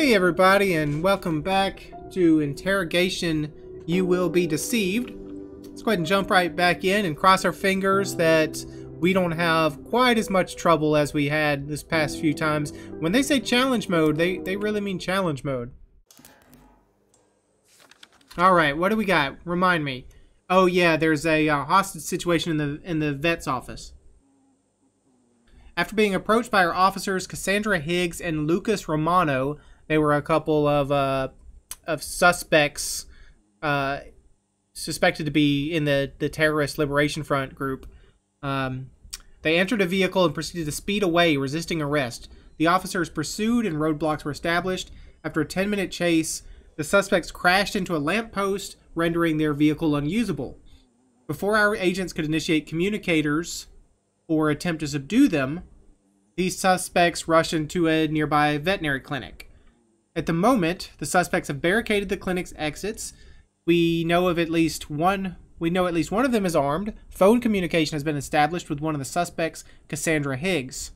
Hey everybody and welcome back to Interrogation You Will Be Deceived. Let's go ahead and jump right back in and cross our fingers that we don't have quite as much trouble as we had this past few times. When they say challenge mode, they, they really mean challenge mode. Alright, what do we got? Remind me. Oh yeah, there's a uh, hostage situation in the in the vet's office. After being approached by our officers, Cassandra Higgs and Lucas Romano, they were a couple of uh, of suspects uh, suspected to be in the the terrorist liberation front group. Um, they entered a vehicle and proceeded to speed away, resisting arrest. The officers pursued and roadblocks were established. After a 10 minute chase, the suspects crashed into a lamppost, rendering their vehicle unusable. Before our agents could initiate communicators or attempt to subdue them, these suspects rushed into a nearby veterinary clinic. At the moment, the suspects have barricaded the clinic's exits. We know of at least one we know at least one of them is armed. Phone communication has been established with one of the suspects, Cassandra Higgs.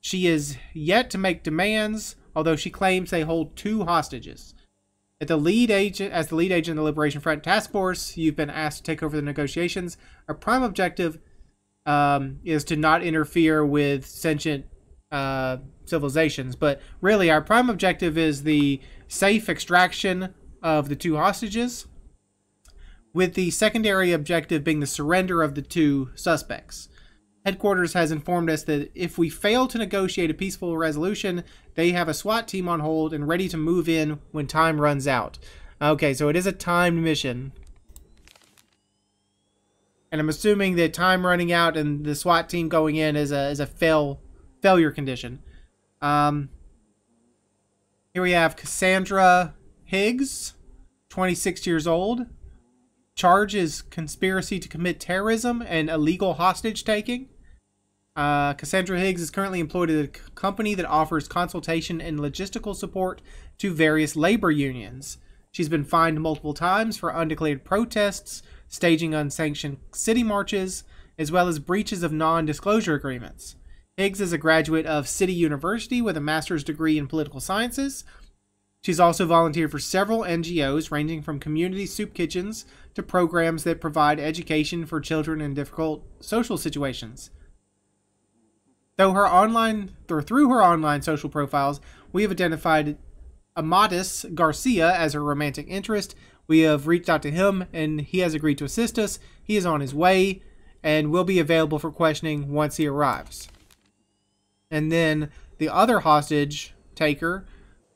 She is yet to make demands, although she claims they hold two hostages. At the lead agent, as the lead agent of the Liberation Front Task Force, you've been asked to take over the negotiations. Our prime objective um, is to not interfere with sentient uh, civilizations, but really our prime objective is the safe extraction of the two hostages with the secondary objective being the surrender of the two suspects. Headquarters has informed us that if we fail to negotiate a peaceful resolution, they have a SWAT team on hold and ready to move in when time runs out. Okay, so it is a timed mission. And I'm assuming that time running out and the SWAT team going in is a is a fail failure condition. Um, here we have Cassandra Higgs, 26 years old, charge is conspiracy to commit terrorism and illegal hostage taking. Uh, Cassandra Higgs is currently employed at a company that offers consultation and logistical support to various labor unions. She's been fined multiple times for undeclared protests, staging unsanctioned city marches, as well as breaches of non disclosure agreements. Higgs is a graduate of City University with a master's degree in political sciences She's also volunteered for several NGOs, ranging from community soup kitchens to programs that provide education for children in difficult social situations. Though her online, or through her online social profiles, we have identified Amadis Garcia as her romantic interest. We have reached out to him, and he has agreed to assist us. He is on his way, and will be available for questioning once he arrives. And then the other hostage taker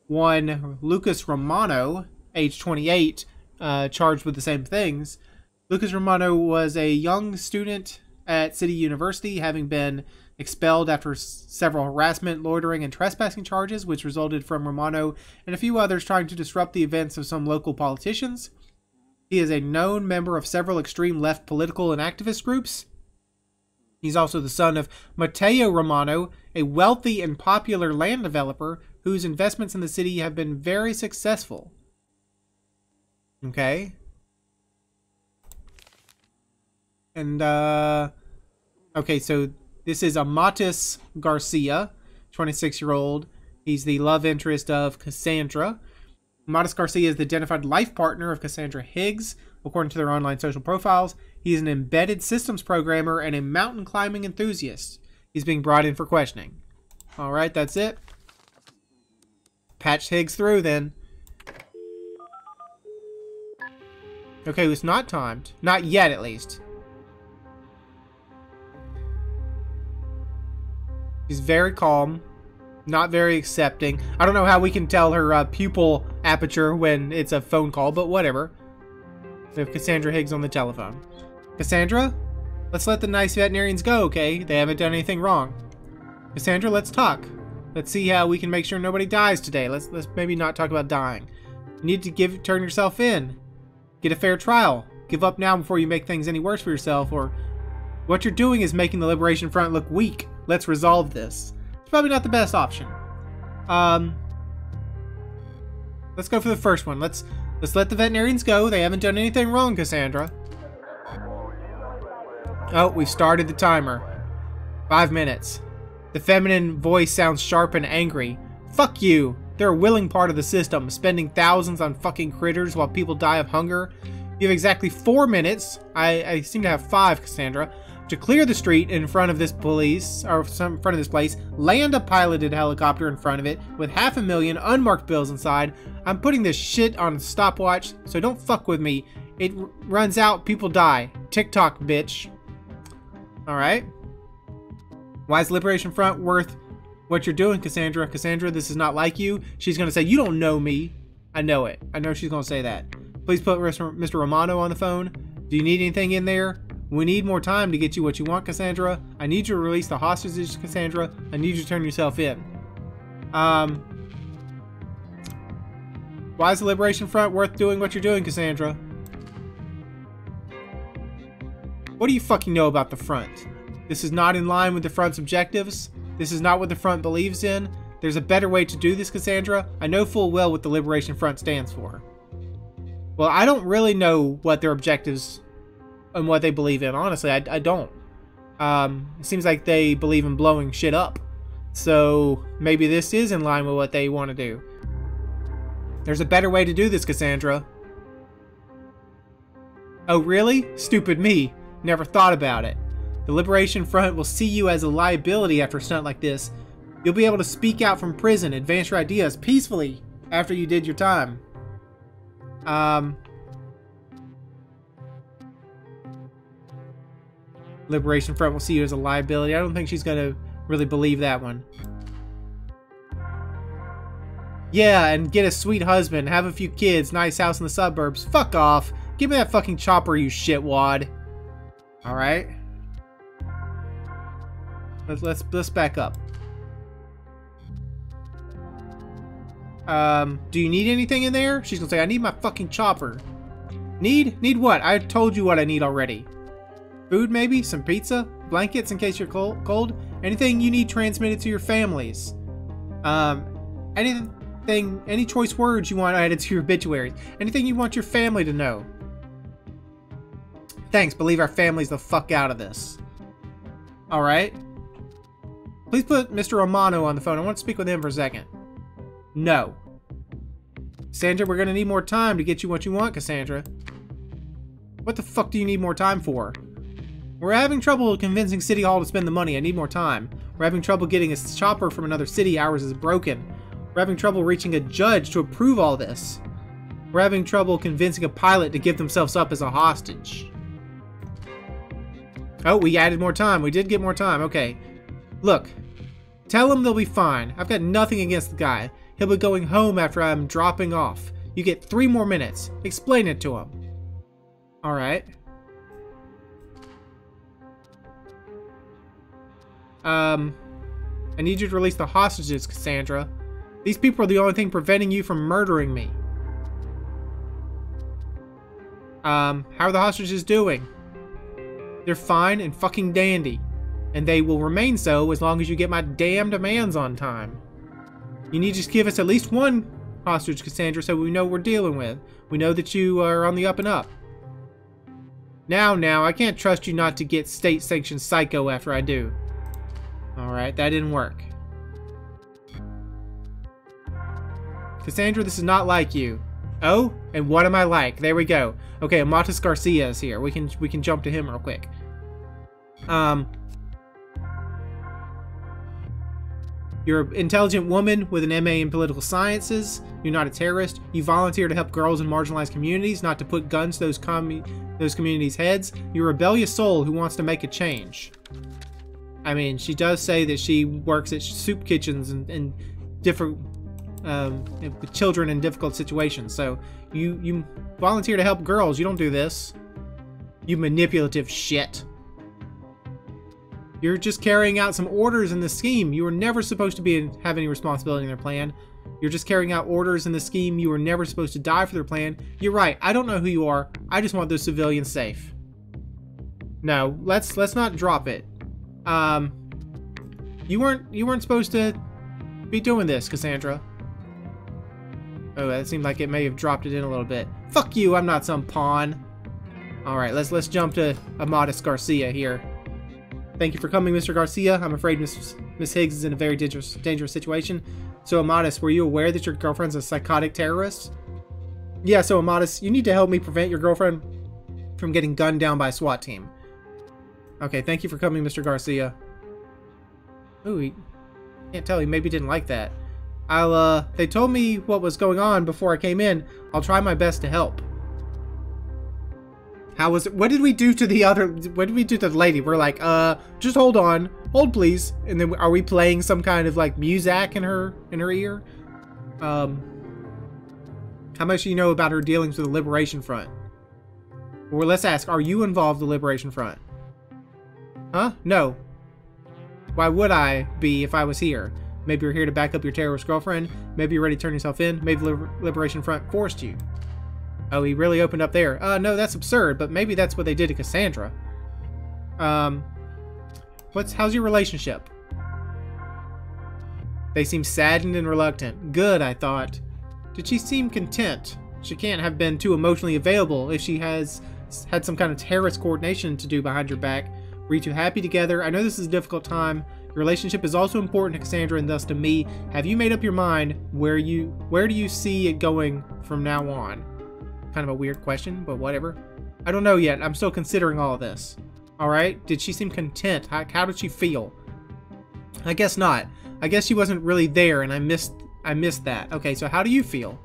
one Lucas Romano, age 28, uh, charged with the same things. Lucas Romano was a young student at City University, having been expelled after several harassment, loitering, and trespassing charges, which resulted from Romano and a few others trying to disrupt the events of some local politicians. He is a known member of several extreme left political and activist groups. He's also the son of Matteo Romano, a wealthy and popular land developer whose investments in the city have been very successful. Okay. And, uh, okay, so this is Amatis Garcia, 26 year old. He's the love interest of Cassandra. Amatis Garcia is the identified life partner of Cassandra Higgs, according to their online social profiles. He is an embedded systems programmer and a mountain climbing enthusiast. He's being brought in for questioning. All right, that's it. Patch Higgs through then. Okay, it's not timed. Not yet, at least. She's very calm. Not very accepting. I don't know how we can tell her uh, pupil aperture when it's a phone call, but whatever. We have Cassandra Higgs on the telephone. Cassandra? Let's let the nice veterinarians go, okay? They haven't done anything wrong. Cassandra, let's talk. Let's see how we can make sure nobody dies today. Let's let's maybe not talk about dying. You need to give turn yourself in. Get a fair trial. Give up now before you make things any worse for yourself or what you're doing is making the Liberation Front look weak. Let's resolve this. It's probably not the best option. Um Let's go for the first one. Let's let's let the veterinarians go. They haven't done anything wrong, Cassandra. Oh, we've started the timer. Five minutes. The feminine voice sounds sharp and angry. Fuck you! They're a willing part of the system, spending thousands on fucking critters while people die of hunger. You have exactly four minutes, I, I seem to have five, Cassandra, to clear the street in front of this police, or some in front of this place, land a piloted helicopter in front of it with half a million unmarked bills inside. I'm putting this shit on a stopwatch, so don't fuck with me. It runs out, people die. TikTok, bitch. Alright. Why is Liberation Front worth what you're doing, Cassandra? Cassandra, this is not like you. She's gonna say, you don't know me. I know it. I know she's gonna say that. Please put Mr. Romano on the phone. Do you need anything in there? We need more time to get you what you want, Cassandra. I need you to release the hostages, Cassandra. I need you to turn yourself in. Um, why is the Liberation Front worth doing what you're doing, Cassandra? What do you fucking know about the front? This is not in line with the front's objectives. This is not what the front believes in. There's a better way to do this, Cassandra. I know full well what the Liberation Front stands for. Well, I don't really know what their objectives and what they believe in. Honestly, I, I don't. Um, it seems like they believe in blowing shit up. So maybe this is in line with what they want to do. There's a better way to do this, Cassandra. Oh, really? Stupid me. Never thought about it. The Liberation Front will see you as a liability after a stunt like this. You'll be able to speak out from prison, advance your ideas peacefully after you did your time. Um, Liberation Front will see you as a liability. I don't think she's going to really believe that one. Yeah, and get a sweet husband, have a few kids, nice house in the suburbs. Fuck off. Give me that fucking chopper, you shitwad. Alright. Let's, let's, let's back up. Um, do you need anything in there? She's gonna say, I need my fucking chopper. Need? Need what? I told you what I need already. Food, maybe? Some pizza? Blankets in case you're cold? Anything you need transmitted to your families? Um, anything, any choice words you want added to your obituaries? Anything you want your family to know? Thanks, believe our families the fuck out of this. Alright. Please put Mr. Romano on the phone. I want to speak with him for a second. No. Cassandra, we're gonna need more time to get you what you want, Cassandra. What the fuck do you need more time for? We're having trouble convincing City Hall to spend the money. I need more time. We're having trouble getting a chopper from another city. Ours is broken. We're having trouble reaching a judge to approve all this. We're having trouble convincing a pilot to give themselves up as a hostage. Oh, we added more time. We did get more time. Okay. Look. Tell him they'll be fine. I've got nothing against the guy. He'll be going home after I'm dropping off. You get three more minutes. Explain it to him. Alright. Um, I need you to release the hostages, Cassandra. These people are the only thing preventing you from murdering me. Um, how are the hostages doing? They're fine and fucking dandy. And they will remain so as long as you get my damn demands on time. You need to just give us at least one hostage, Cassandra, so we know what we're dealing with. We know that you are on the up and up. Now, now, I can't trust you not to get state-sanctioned psycho after I do. Alright, that didn't work. Cassandra, this is not like you. Oh, and what am I like? There we go. Okay, Amatis Garcia is here. We can we can jump to him real quick. Um, You're an intelligent woman with an MA in political sciences. You're not a terrorist. You volunteer to help girls in marginalized communities, not to put guns to those those communities' heads. You're a rebellious soul who wants to make a change. I mean, she does say that she works at soup kitchens and, and different um, with children in difficult situations. So you you volunteer to help girls. You don't do this. You manipulative shit. You're just carrying out some orders in the scheme. You were never supposed to be have any responsibility in their plan. You're just carrying out orders in the scheme. You were never supposed to die for their plan. You're right. I don't know who you are. I just want those civilians safe. No, let's let's not drop it. Um, you weren't you weren't supposed to be doing this, Cassandra. Oh, that seemed like it may have dropped it in a little bit. Fuck you! I'm not some pawn. All right, let's let's jump to Amatis Garcia here. Thank you for coming, Mr. Garcia. I'm afraid Miss Higgs is in a very dangerous dangerous situation. So, Amadis, were you aware that your girlfriend's a psychotic terrorist? Yeah, so, Amadis, you need to help me prevent your girlfriend from getting gunned down by a SWAT team. Okay, thank you for coming, Mr. Garcia. Ooh, he can't tell. He maybe didn't like that. I'll, uh, they told me what was going on before I came in. I'll try my best to help. How was it? What did we do to the other, what did we do to the lady? We're like, uh, just hold on. Hold, please. And then are we playing some kind of, like, music in her, in her ear? Um, how much do you know about her dealings with the Liberation Front? Or let's ask, are you involved in the Liberation Front? Huh? No. Why would I be if I was here? Maybe you're here to back up your terrorist girlfriend. Maybe you're ready to turn yourself in. Maybe the Liberation Front forced you. Oh, he really opened up there. Uh, no, that's absurd, but maybe that's what they did to Cassandra. Um, what's, how's your relationship? They seem saddened and reluctant. Good, I thought. Did she seem content? She can't have been too emotionally available if she has had some kind of terrorist coordination to do behind your back. Were you too happy together? I know this is a difficult time. Your relationship is also important to Cassandra and thus to me. Have you made up your mind where you where do you see it going from now on? Kind of a weird question, but whatever. I don't know yet. I'm still considering all this. Alright? Did she seem content? How, how did she feel? I guess not. I guess she wasn't really there and I missed I missed that. Okay, so how do you feel?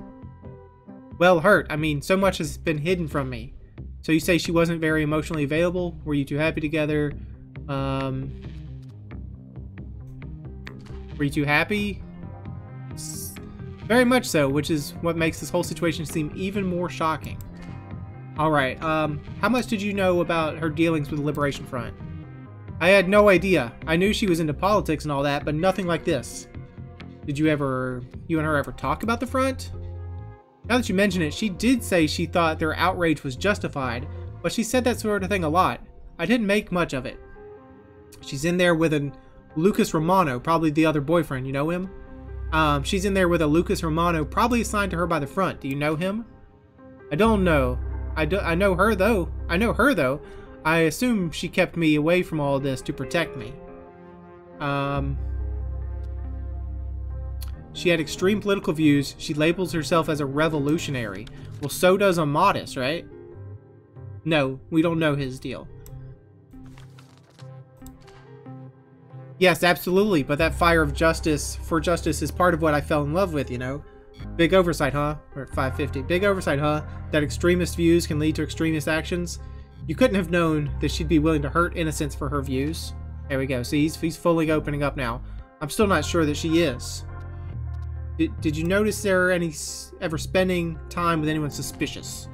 Well, hurt. I mean, so much has been hidden from me. So you say she wasn't very emotionally available? Were you too happy together? Um, were you too happy? Very much so, which is what makes this whole situation seem even more shocking. Alright, um, how much did you know about her dealings with the Liberation Front? I had no idea. I knew she was into politics and all that, but nothing like this. Did you ever, you and her ever talk about the front? Now that you mention it, she did say she thought their outrage was justified, but she said that sort of thing a lot. I didn't make much of it. She's in there with an Lucas Romano, probably the other boyfriend. You know him? Um, she's in there with a Lucas Romano, probably assigned to her by the front. Do you know him? I don't know. I, do, I know her, though. I know her, though. I assume she kept me away from all this to protect me. Um, she had extreme political views. She labels herself as a revolutionary. Well, so does Amadis, right? No, we don't know his deal. Yes, absolutely, but that fire of justice for justice is part of what I fell in love with, you know? Big oversight, huh? Or 550. Big oversight, huh? That extremist views can lead to extremist actions? You couldn't have known that she'd be willing to hurt innocents for her views. There we go. See, he's, he's fully opening up now. I'm still not sure that she is. Did, did you notice there any ever spending time with anyone suspicious?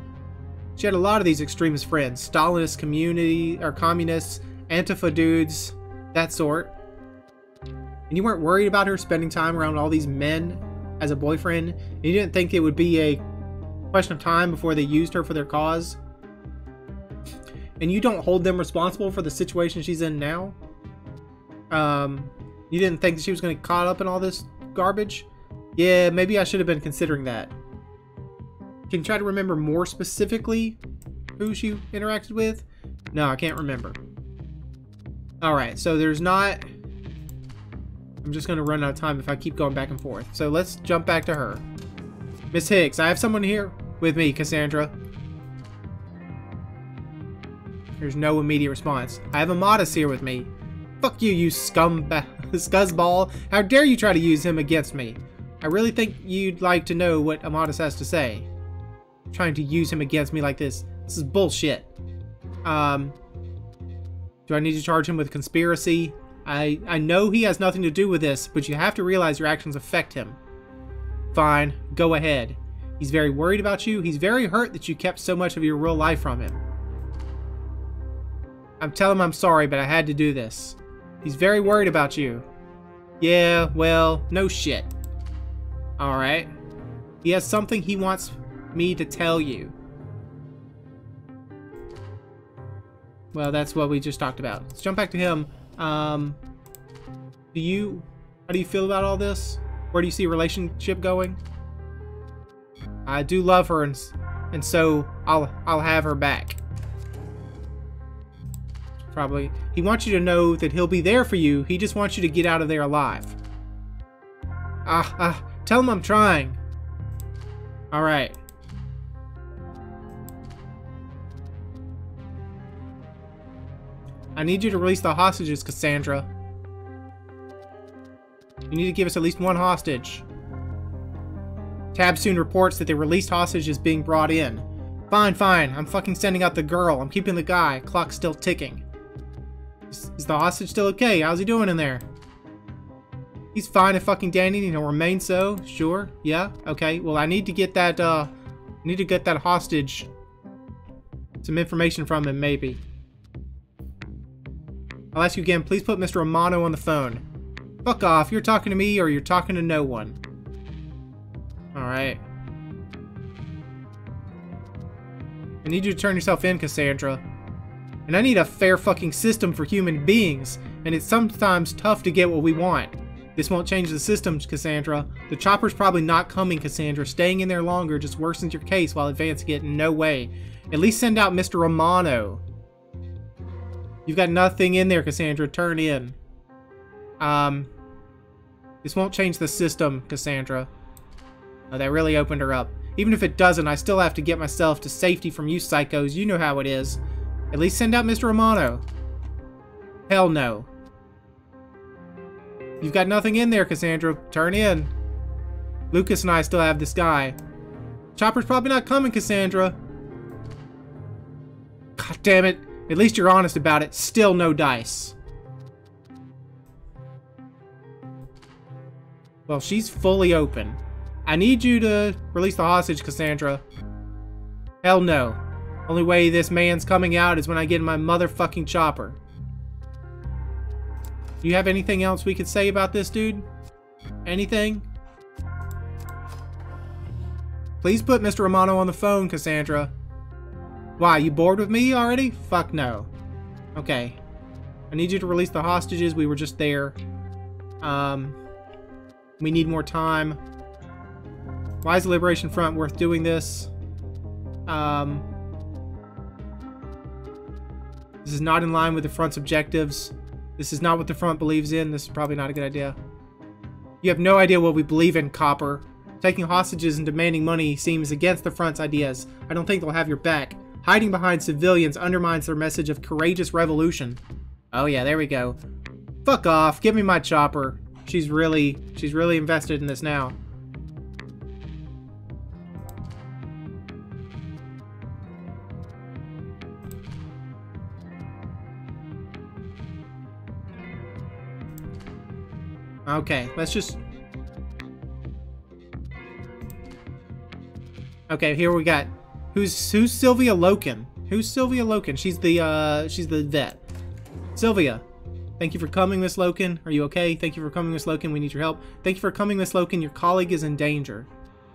She had a lot of these extremist friends. Stalinist community, or communists, Antifa dudes, that sort. And you weren't worried about her spending time around all these men as a boyfriend? And you didn't think it would be a question of time before they used her for their cause? And you don't hold them responsible for the situation she's in now? Um, you didn't think she was going to get caught up in all this garbage? Yeah, maybe I should have been considering that. Can you try to remember more specifically who she interacted with? No, I can't remember. Alright, so there's not... Just going to run out of time if I keep going back and forth. So let's jump back to her. Miss Higgs, I have someone here with me, Cassandra. There's no immediate response. I have Amadis here with me. Fuck you, you scum scuzzball. How dare you try to use him against me? I really think you'd like to know what Amadis has to say. Trying to use him against me like this. This is bullshit. Um, do I need to charge him with conspiracy? I, I know he has nothing to do with this, but you have to realize your actions affect him. Fine, go ahead. He's very worried about you. He's very hurt that you kept so much of your real life from him. I'm telling him I'm sorry, but I had to do this. He's very worried about you. Yeah, well, no shit. Alright. He has something he wants me to tell you. Well, that's what we just talked about. Let's jump back to him. Um, do you, how do you feel about all this? Where do you see relationship going? I do love her, and and so I'll I'll have her back. Probably. He wants you to know that he'll be there for you. He just wants you to get out of there alive. Ah, ah, tell him I'm trying. Alright. I need you to release the hostages, Cassandra. You need to give us at least one hostage. Tab soon reports that the released hostage is being brought in. Fine, fine. I'm fucking sending out the girl. I'm keeping the guy. Clock's still ticking. Is, is the hostage still okay? How's he doing in there? He's fine and fucking dandy and he'll remain so. Sure. Yeah. Okay. Well, I need to get that, uh, need to get that hostage. Some information from him, maybe. I'll ask you again, please put Mr. Romano on the phone. Fuck off, you're talking to me or you're talking to no one. Alright. I need you to turn yourself in, Cassandra. And I need a fair fucking system for human beings, and it's sometimes tough to get what we want. This won't change the systems, Cassandra. The chopper's probably not coming, Cassandra. Staying in there longer just worsens your case while advancing it in no way. At least send out Mr. Romano. You've got nothing in there, Cassandra. Turn in. Um, this won't change the system, Cassandra. Oh, that really opened her up. Even if it doesn't, I still have to get myself to safety from you psychos. You know how it is. At least send out Mr. Romano. Hell no. You've got nothing in there, Cassandra. Turn in. Lucas and I still have this guy. Chopper's probably not coming, Cassandra. God damn it. At least you're honest about it. Still no dice. Well, she's fully open. I need you to release the hostage, Cassandra. Hell no. Only way this man's coming out is when I get in my motherfucking chopper. Do you have anything else we could say about this dude? Anything? Please put Mr. Romano on the phone, Cassandra. Why, you bored with me already? Fuck no. Okay. I need you to release the hostages. We were just there. Um, we need more time. Why is the Liberation Front worth doing this? Um, this is not in line with the Front's objectives. This is not what the Front believes in. This is probably not a good idea. You have no idea what we believe in, Copper. Taking hostages and demanding money seems against the Front's ideas. I don't think they'll have your back. Hiding behind civilians undermines their message of courageous revolution. Oh yeah, there we go. Fuck off, give me my chopper. She's really, she's really invested in this now. Okay, let's just... Okay, here we got Who's who's Sylvia Loken? Who's Sylvia Loken? She's the uh she's the vet. Sylvia, thank you for coming, Miss Loken. Are you okay? Thank you for coming, Miss Loken. We need your help. Thank you for coming, Miss Loken. Your colleague is in danger.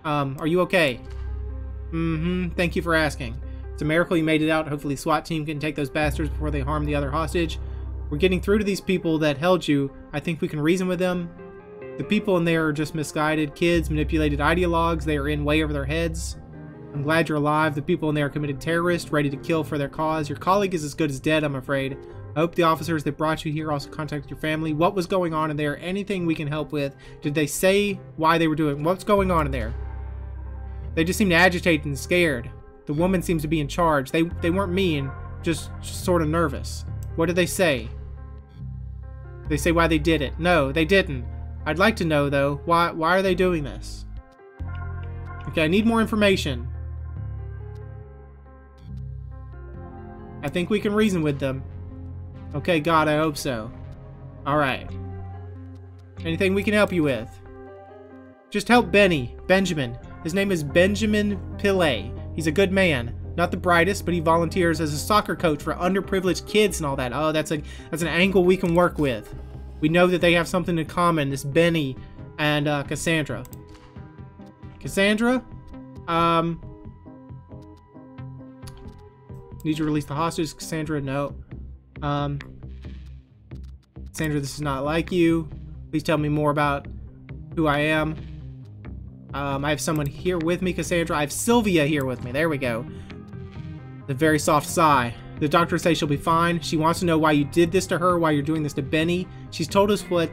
Um, are you okay? Mm-hmm. Thank you for asking. It's a miracle you made it out. Hopefully SWAT team can take those bastards before they harm the other hostage. We're getting through to these people that held you. I think we can reason with them. The people in there are just misguided kids, manipulated ideologues. They are in way over their heads. I'm glad you're alive. The people in there are committed terrorists, ready to kill for their cause. Your colleague is as good as dead, I'm afraid. I hope the officers that brought you here also contacted your family. What was going on in there? Anything we can help with? Did they say why they were doing? What's going on in there? They just seemed agitated and scared. The woman seems to be in charge. They they weren't mean, just, just sort of nervous. What did they say? They say why they did it. No, they didn't. I'd like to know though. Why why are they doing this? Okay, I need more information. I think we can reason with them. Okay, God, I hope so. Alright. Anything we can help you with? Just help Benny. Benjamin. His name is Benjamin Pillay. He's a good man. Not the brightest, but he volunteers as a soccer coach for underprivileged kids and all that. Oh, that's a that's an angle we can work with. We know that they have something in common, this Benny and uh, Cassandra. Cassandra? Um, Need to release the hostages. Cassandra, no. Um, Cassandra, this is not like you. Please tell me more about who I am. Um, I have someone here with me, Cassandra. I have Sylvia here with me. There we go. The very soft sigh. The doctor says she'll be fine. She wants to know why you did this to her, why you're doing this to Benny. She's told us what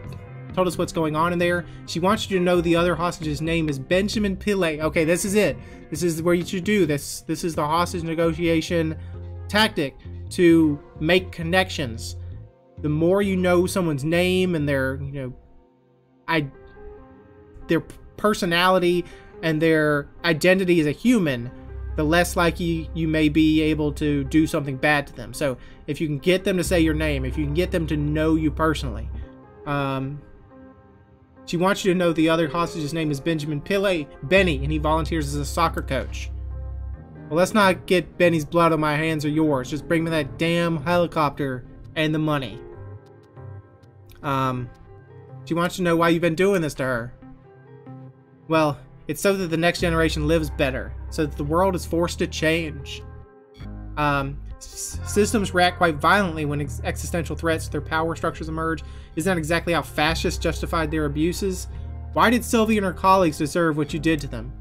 told us what's going on in there. She wants you to know the other hostage's name is Benjamin Pillay. Okay, this is it. This is where you should do this. This is the hostage negotiation tactic to make connections. The more you know someone's name and their, you know, I, their personality and their identity as a human, the less likely you may be able to do something bad to them. So if you can get them to say your name, if you can get them to know you personally, um, she wants you to know the other hostage's name is Benjamin Pillay, Benny, and he volunteers as a soccer coach. Well, let's not get Benny's blood on my hands or yours. Just bring me that damn helicopter and the money. Um, she wants to know why you've been doing this to her. Well, it's so that the next generation lives better, so that the world is forced to change. Um, systems react quite violently when ex existential threats to their power structures emerge. Isn't that exactly how fascists justified their abuses? Why did Sylvia and her colleagues deserve what you did to them?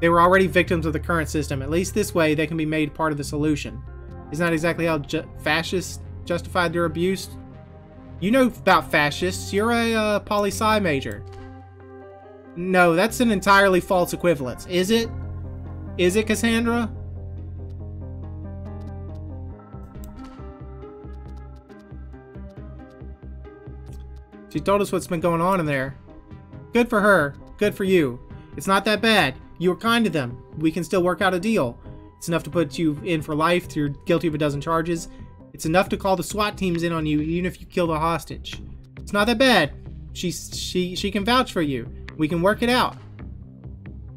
They were already victims of the current system. At least this way, they can be made part of the solution. Isn't that exactly how ju fascists justified their abuse? You know about fascists. You're a uh, poli-sci major. No, that's an entirely false equivalence. Is it? Is it, Cassandra? She told us what's been going on in there. Good for her. Good for you. It's not that bad. You were kind to them. We can still work out a deal. It's enough to put you in for life. You're guilty of a dozen charges. It's enough to call the SWAT teams in on you, even if you kill the hostage. It's not that bad. She she she can vouch for you. We can work it out.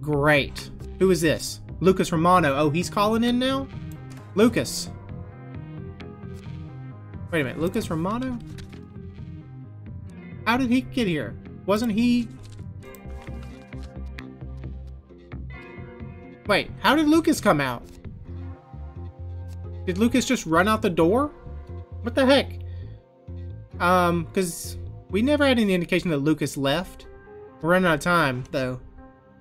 Great. Who is this? Lucas Romano. Oh, he's calling in now? Lucas. Wait a minute. Lucas Romano? How did he get here? Wasn't he... Wait, how did Lucas come out? Did Lucas just run out the door? What the heck? Um, because we never had any indication that Lucas left. We're running out of time, though.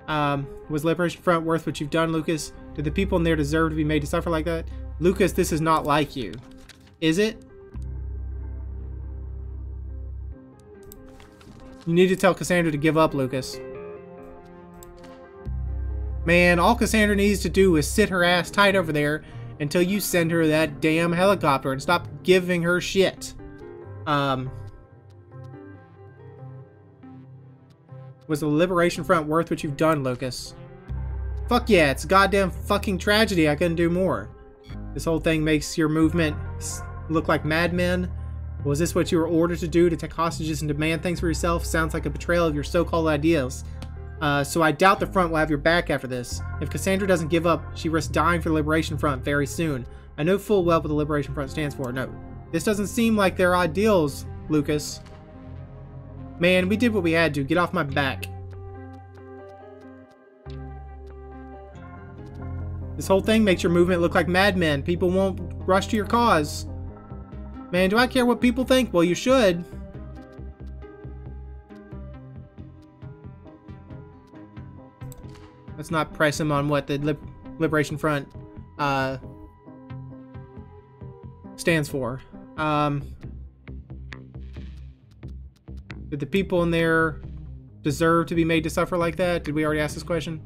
Um, was Liberation Front worth what you've done, Lucas? Did the people in there deserve to be made to suffer like that? Lucas, this is not like you. Is it? You need to tell Cassandra to give up, Lucas. Man, all Cassandra needs to do is sit her ass tight over there until you send her that damn helicopter and stop giving her shit. Um, Was the Liberation Front worth what you've done, Lucas? Fuck yeah, it's a goddamn fucking tragedy. I couldn't do more. This whole thing makes your movement look like madmen. Was this what you were ordered to do, to take hostages and demand things for yourself? Sounds like a betrayal of your so-called ideals. Uh, so I doubt the front will have your back after this. If Cassandra doesn't give up, she risks dying for the Liberation Front very soon. I know full well what the Liberation Front stands for. No, this doesn't seem like their ideals, Lucas. Man, we did what we had to. Get off my back. This whole thing makes your movement look like madmen. People won't rush to your cause. Man, do I care what people think? Well, you should. Let's not press him on what the Lib Liberation Front uh, stands for. Um, did the people in there deserve to be made to suffer like that? Did we already ask this question?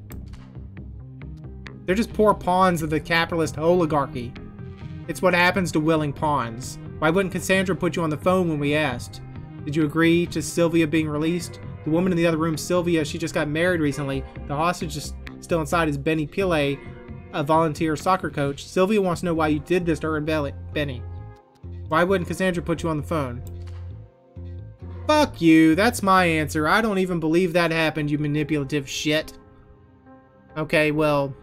They're just poor pawns of the capitalist oligarchy. It's what happens to willing pawns. Why wouldn't Cassandra put you on the phone when we asked? Did you agree to Sylvia being released? The woman in the other room, Sylvia, she just got married recently. The hostage is still inside is Benny Pillay, a volunteer soccer coach. Sylvia wants to know why you did this to her and Benny. Why wouldn't Cassandra put you on the phone? Fuck you, that's my answer. I don't even believe that happened, you manipulative shit. Okay, well,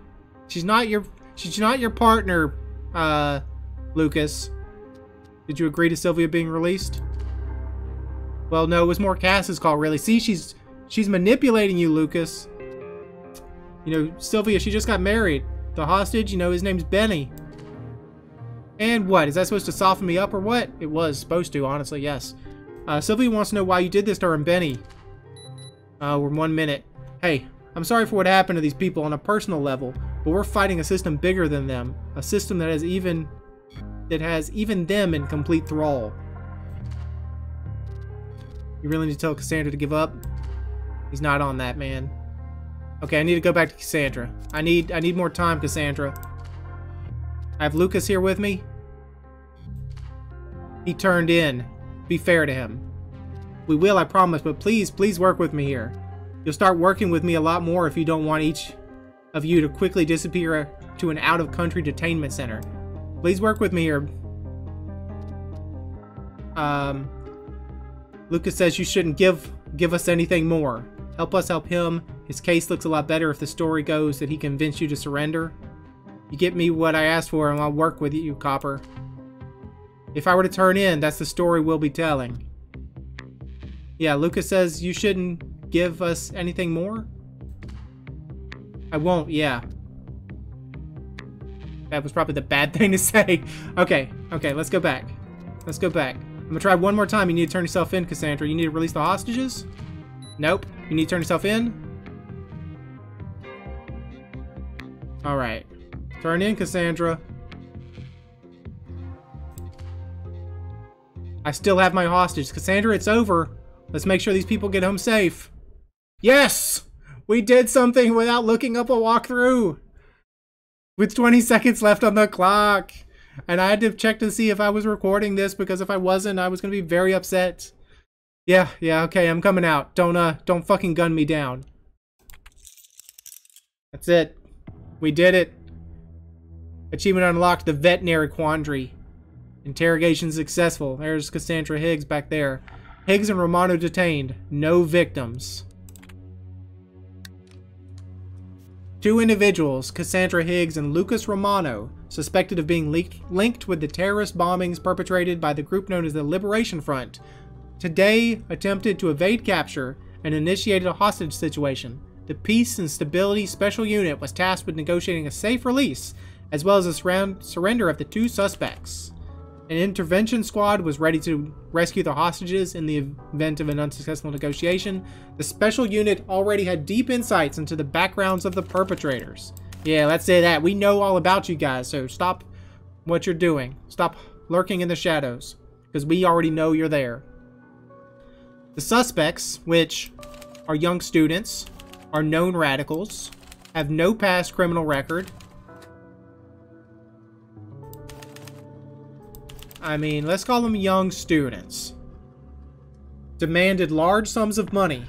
she's not your she's not your partner, uh, Lucas. Did you agree to Sylvia being released? Well, no, it was more Cass's call, really. See, she's she's manipulating you, Lucas. You know, Sylvia, she just got married. The hostage, you know, his name's Benny. And what? Is that supposed to soften me up or what? It was supposed to, honestly, yes. Uh, Sylvia wants to know why you did this to her and Benny. Uh, we're one minute. Hey, I'm sorry for what happened to these people on a personal level, but we're fighting a system bigger than them. A system that has even that has even them in complete thrall. You really need to tell Cassandra to give up? He's not on that, man. Okay, I need to go back to Cassandra. I need I need more time, Cassandra. I have Lucas here with me. He turned in. Be fair to him. We will, I promise, but please, please work with me here. You'll start working with me a lot more if you don't want each of you to quickly disappear to an out-of-country detainment center. Please work with me here. Um, Lucas says you shouldn't give give us anything more. Help us help him. His case looks a lot better if the story goes that he convinced you to surrender. You get me what I asked for and I'll work with you, Copper. If I were to turn in, that's the story we'll be telling. Yeah, Lucas says you shouldn't give us anything more? I won't, yeah. That was probably the bad thing to say. Okay, okay, let's go back. Let's go back. I'm gonna try one more time. You need to turn yourself in, Cassandra. You need to release the hostages? Nope. You need to turn yourself in? Alright. Turn in, Cassandra. I still have my hostage. Cassandra, it's over. Let's make sure these people get home safe. Yes! We did something without looking up a walkthrough! With 20 seconds left on the clock! And I had to check to see if I was recording this because if I wasn't, I was going to be very upset. Yeah, yeah, okay, I'm coming out. Don't, uh, don't fucking gun me down. That's it. We did it. Achievement unlocked, the veterinary quandary. Interrogation successful. There's Cassandra Higgs back there. Higgs and Romano detained. No victims. Two individuals, Cassandra Higgs and Lucas Romano, suspected of being linked with the terrorist bombings perpetrated by the group known as the Liberation Front, today attempted to evade capture and initiated a hostage situation. The Peace and Stability Special Unit was tasked with negotiating a safe release, as well as the surrender of the two suspects. An intervention squad was ready to rescue the hostages in the event of an unsuccessful negotiation. The special unit already had deep insights into the backgrounds of the perpetrators. Yeah, let's say that. We know all about you guys, so stop what you're doing. Stop lurking in the shadows, because we already know you're there. The suspects, which are young students, are known radicals, have no past criminal record, I mean, let's call them young students, demanded large sums of money,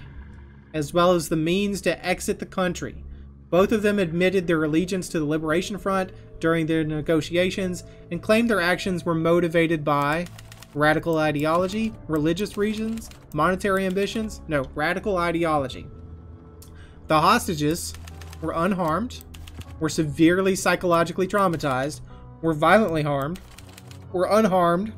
as well as the means to exit the country. Both of them admitted their allegiance to the Liberation Front during their negotiations and claimed their actions were motivated by radical ideology, religious reasons, monetary ambitions, no, radical ideology. The hostages were unharmed, were severely psychologically traumatized, were violently harmed, were unharmed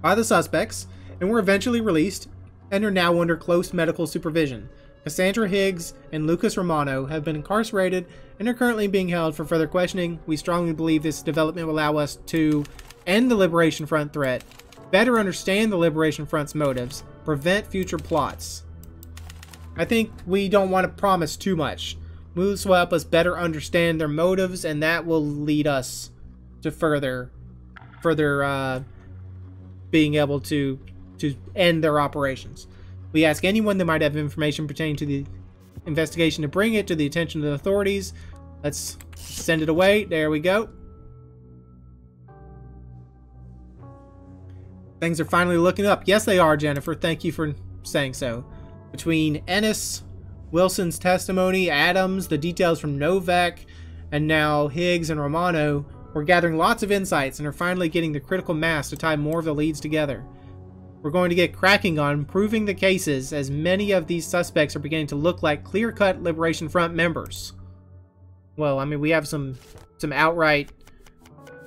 by the suspects and were eventually released and are now under close medical supervision. Cassandra Higgs and Lucas Romano have been incarcerated and are currently being held for further questioning. We strongly believe this development will allow us to end the Liberation Front threat, better understand the Liberation Front's motives, prevent future plots. I think we don't want to promise too much. Moves will help us better understand their motives, and that will lead us to further further uh, being able to to end their operations. We ask anyone that might have information pertaining to the investigation to bring it to the attention of the authorities. Let's send it away. There we go. Things are finally looking up. Yes, they are, Jennifer. Thank you for saying so. Between Ennis, Wilson's testimony, Adams, the details from Novak, and now Higgs and Romano, we're gathering lots of insights and are finally getting the critical mass to tie more of the leads together. We're going to get cracking on proving the cases as many of these suspects are beginning to look like clear-cut Liberation Front members. Well, I mean, we have some some outright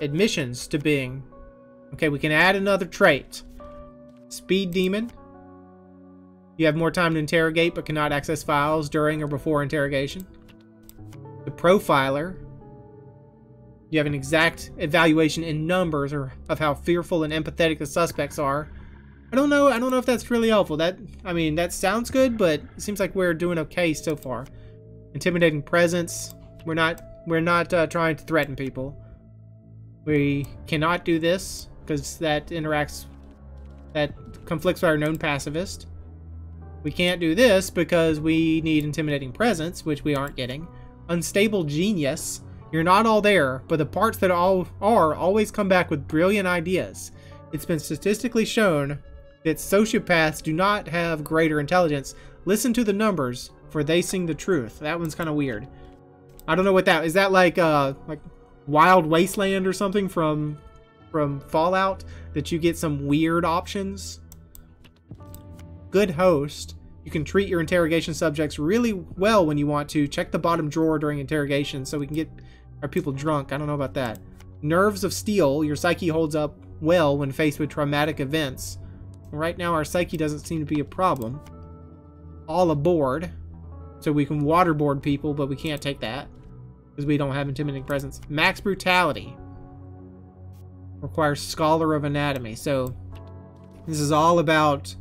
admissions to being. Okay, we can add another trait. Speed Demon. You have more time to interrogate but cannot access files during or before interrogation. The Profiler. You have an exact evaluation in numbers or of how fearful and empathetic the suspects are. I don't know. I don't know if that's really helpful. That I mean, that sounds good, but it seems like we're doing okay so far. Intimidating presence. We're not. We're not uh, trying to threaten people. We cannot do this because that interacts. That conflicts with our known pacifist. We can't do this because we need intimidating presence, which we aren't getting. Unstable genius. You're not all there, but the parts that all are always come back with brilliant ideas. It's been statistically shown that sociopaths do not have greater intelligence. Listen to the numbers, for they sing the truth. That one's kind of weird. I don't know what that is. That like uh like Wild Wasteland or something from from Fallout that you get some weird options. Good host. You can treat your interrogation subjects really well when you want to. Check the bottom drawer during interrogation so we can get our people drunk. I don't know about that. Nerves of steel. Your psyche holds up well when faced with traumatic events. Right now, our psyche doesn't seem to be a problem. All aboard. So we can waterboard people, but we can't take that. Because we don't have intimidating presence. Max brutality. Requires scholar of anatomy. So this is all about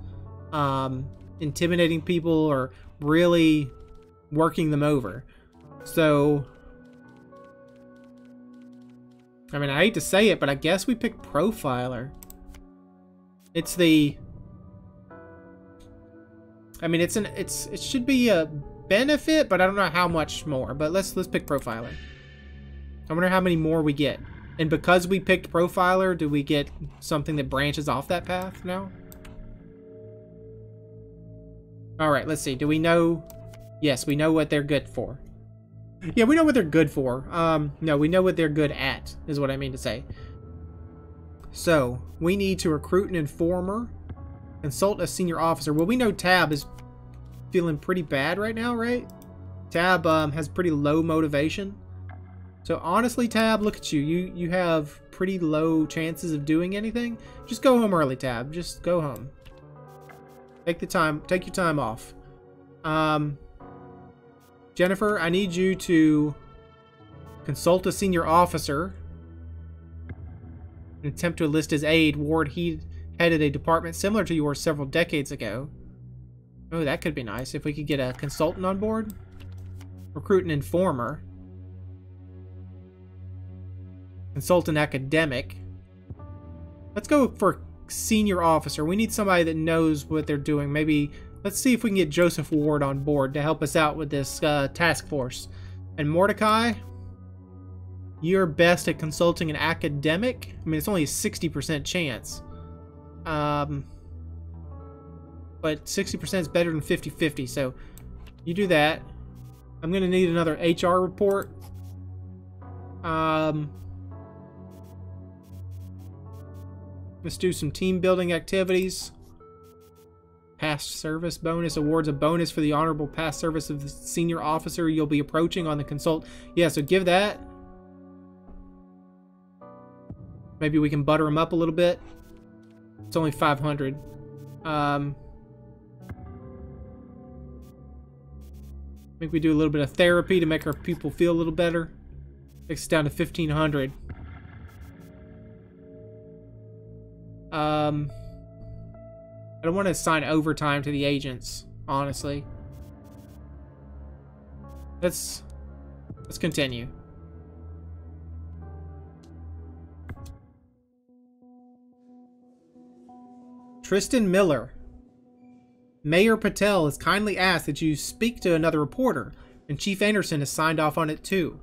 um, intimidating people or really working them over. So I mean, I hate to say it, but I guess we picked Profiler. It's the... I mean, it's an it's it should be a benefit, but I don't know how much more. But let's let's pick Profiler. I wonder how many more we get. And because we picked Profiler, do we get something that branches off that path now? Alright, let's see. Do we know... Yes, we know what they're good for. Yeah, we know what they're good for. Um, no, we know what they're good at, is what I mean to say. So, we need to recruit an informer, consult a senior officer. Well, we know Tab is feeling pretty bad right now, right? Tab um, has pretty low motivation. So honestly, Tab, look at you. You you have pretty low chances of doing anything. Just go home early, Tab. Just go home. Take the time. Take your time off. Um, Jennifer, I need you to consult a senior officer and attempt to enlist his aid. Ward, he headed a department similar to yours several decades ago. Oh, that could be nice. If we could get a consultant on board. Recruit an informer. Consult an academic. Let's go for senior officer. We need somebody that knows what they're doing. Maybe Let's see if we can get Joseph Ward on board to help us out with this uh, task force. And Mordecai, you're best at consulting an academic. I mean, it's only a 60% chance. Um, but 60% is better than 50-50, so you do that. I'm going to need another HR report. Um, let's do some team building activities. Past service bonus awards a bonus for the honorable past service of the senior officer you'll be approaching on the consult. Yeah, so give that. Maybe we can butter him up a little bit. It's only 500. Um, I think we do a little bit of therapy to make our people feel a little better. Takes us down to 1500. Um, I don't want to assign overtime to the agents, honestly. Let's let's continue. Tristan Miller. Mayor Patel has kindly asked that you speak to another reporter, and Chief Anderson has signed off on it too.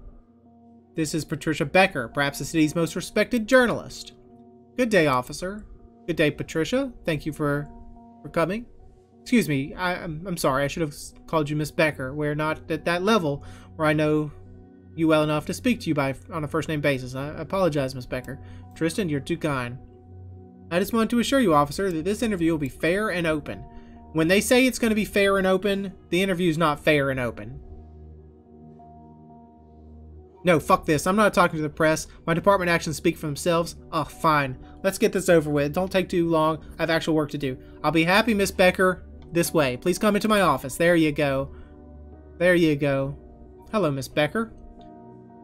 This is Patricia Becker, perhaps the city's most respected journalist. Good day, officer. Good day, Patricia. Thank you for for coming. Excuse me, I, am I'm, I'm sorry, I should have called you Miss Becker. We're not at that level where I know you well enough to speak to you by on a first name basis. I apologize, Miss Becker. Tristan, you're too kind. I just want to assure you, officer, that this interview will be fair and open. When they say it's going to be fair and open, the interview is not fair and open. No, fuck this. I'm not talking to the press. My department actions speak for themselves. Oh, fine. Let's get this over with. Don't take too long. I have actual work to do. I'll be happy, Miss Becker. This way. Please come into my office. There you go. There you go. Hello, Miss Becker.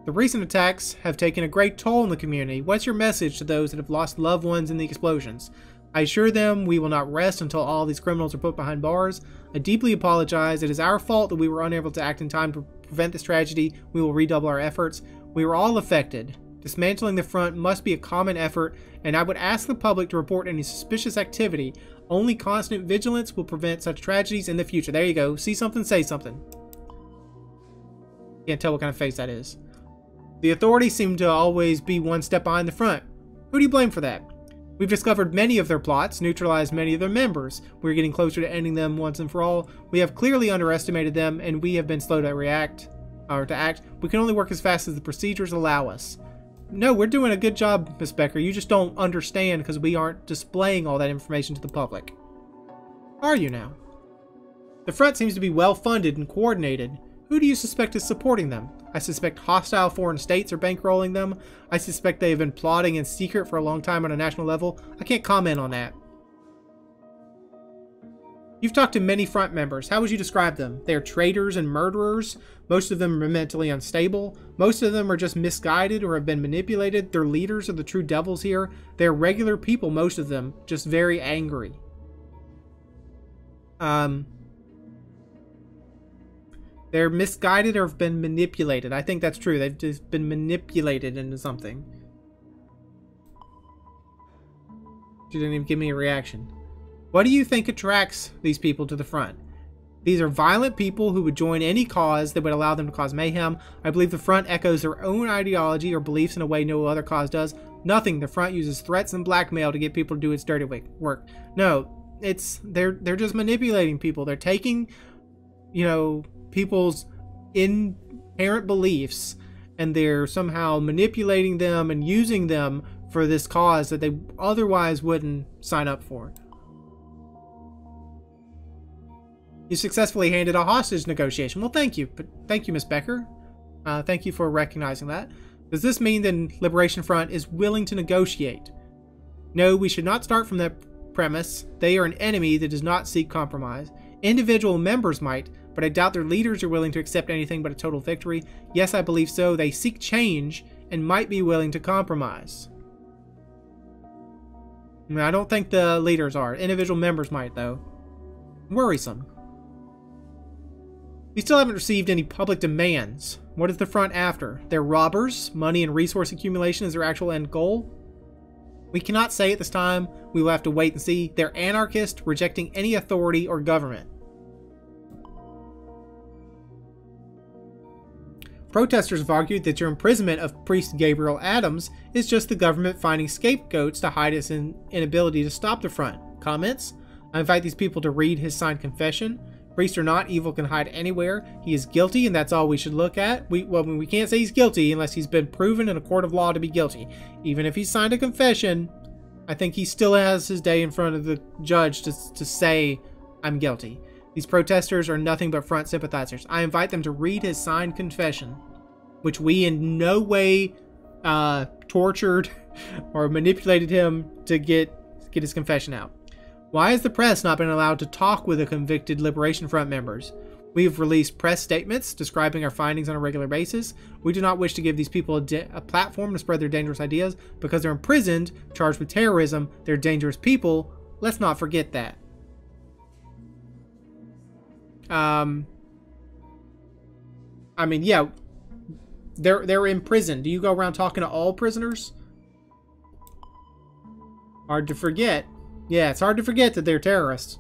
The recent attacks have taken a great toll on the community. What's your message to those that have lost loved ones in the explosions? I assure them we will not rest until all these criminals are put behind bars. I deeply apologize. It is our fault that we were unable to act in time to prevent this tragedy. We will redouble our efforts. We were all affected. Dismantling the front must be a common effort, and I would ask the public to report any suspicious activity. Only constant vigilance will prevent such tragedies in the future. There you go. See something, say something. Can't tell what kind of face that is. The authorities seem to always be one step behind the front. Who do you blame for that? We've discovered many of their plots, neutralized many of their members. We're getting closer to ending them once and for all. We have clearly underestimated them, and we have been slow to react, or to act. We can only work as fast as the procedures allow us. No, we're doing a good job, Miss Becker. You just don't understand because we aren't displaying all that information to the public. Are you now? The front seems to be well funded and coordinated. Who do you suspect is supporting them? I suspect hostile foreign states are bankrolling them. I suspect they have been plotting in secret for a long time on a national level. I can't comment on that. You've talked to many front members. How would you describe them? They are traitors and murderers. Most of them are mentally unstable. Most of them are just misguided or have been manipulated. Their leaders are the true devils here. They're regular people, most of them, just very angry. Um, they're misguided or have been manipulated. I think that's true. They've just been manipulated into something. She didn't even give me a reaction. What do you think attracts these people to the front? These are violent people who would join any cause that would allow them to cause mayhem. I believe the front echoes their own ideology or beliefs in a way no other cause does. Nothing. The front uses threats and blackmail to get people to do its dirty work. No, it's they're they're just manipulating people. They're taking, you know, people's inherent beliefs and they're somehow manipulating them and using them for this cause that they otherwise wouldn't sign up for. You successfully handed a hostage negotiation. Well, thank you. But thank you, Miss Becker. Uh, thank you for recognizing that. Does this mean that Liberation Front is willing to negotiate? No, we should not start from that premise. They are an enemy that does not seek compromise. Individual members might, but I doubt their leaders are willing to accept anything but a total victory. Yes, I believe so. They seek change and might be willing to compromise. I, mean, I don't think the leaders are. Individual members might, though. Worrisome. We still haven't received any public demands. What is the front after? They're robbers? Money and resource accumulation is their actual end goal? We cannot say at this time. We will have to wait and see. They're anarchist, rejecting any authority or government. Protesters have argued that your imprisonment of priest Gabriel Adams is just the government finding scapegoats to hide its inability to stop the front. Comments? I invite these people to read his signed confession. Priest or not, evil can hide anywhere. He is guilty, and that's all we should look at. We well, we can't say he's guilty unless he's been proven in a court of law to be guilty. Even if he signed a confession, I think he still has his day in front of the judge to, to say, I'm guilty. These protesters are nothing but front sympathizers. I invite them to read his signed confession, which we in no way uh, tortured or manipulated him to get get his confession out. Why has the press not been allowed to talk with the convicted Liberation Front members? We have released press statements describing our findings on a regular basis. We do not wish to give these people a, a, platform to spread their dangerous ideas because they're imprisoned, charged with terrorism, they're dangerous people. Let's not forget that. Um, I mean, yeah, they're they're in prison. Do you go around talking to all prisoners? Hard to forget. Yeah, it's hard to forget that they're terrorists.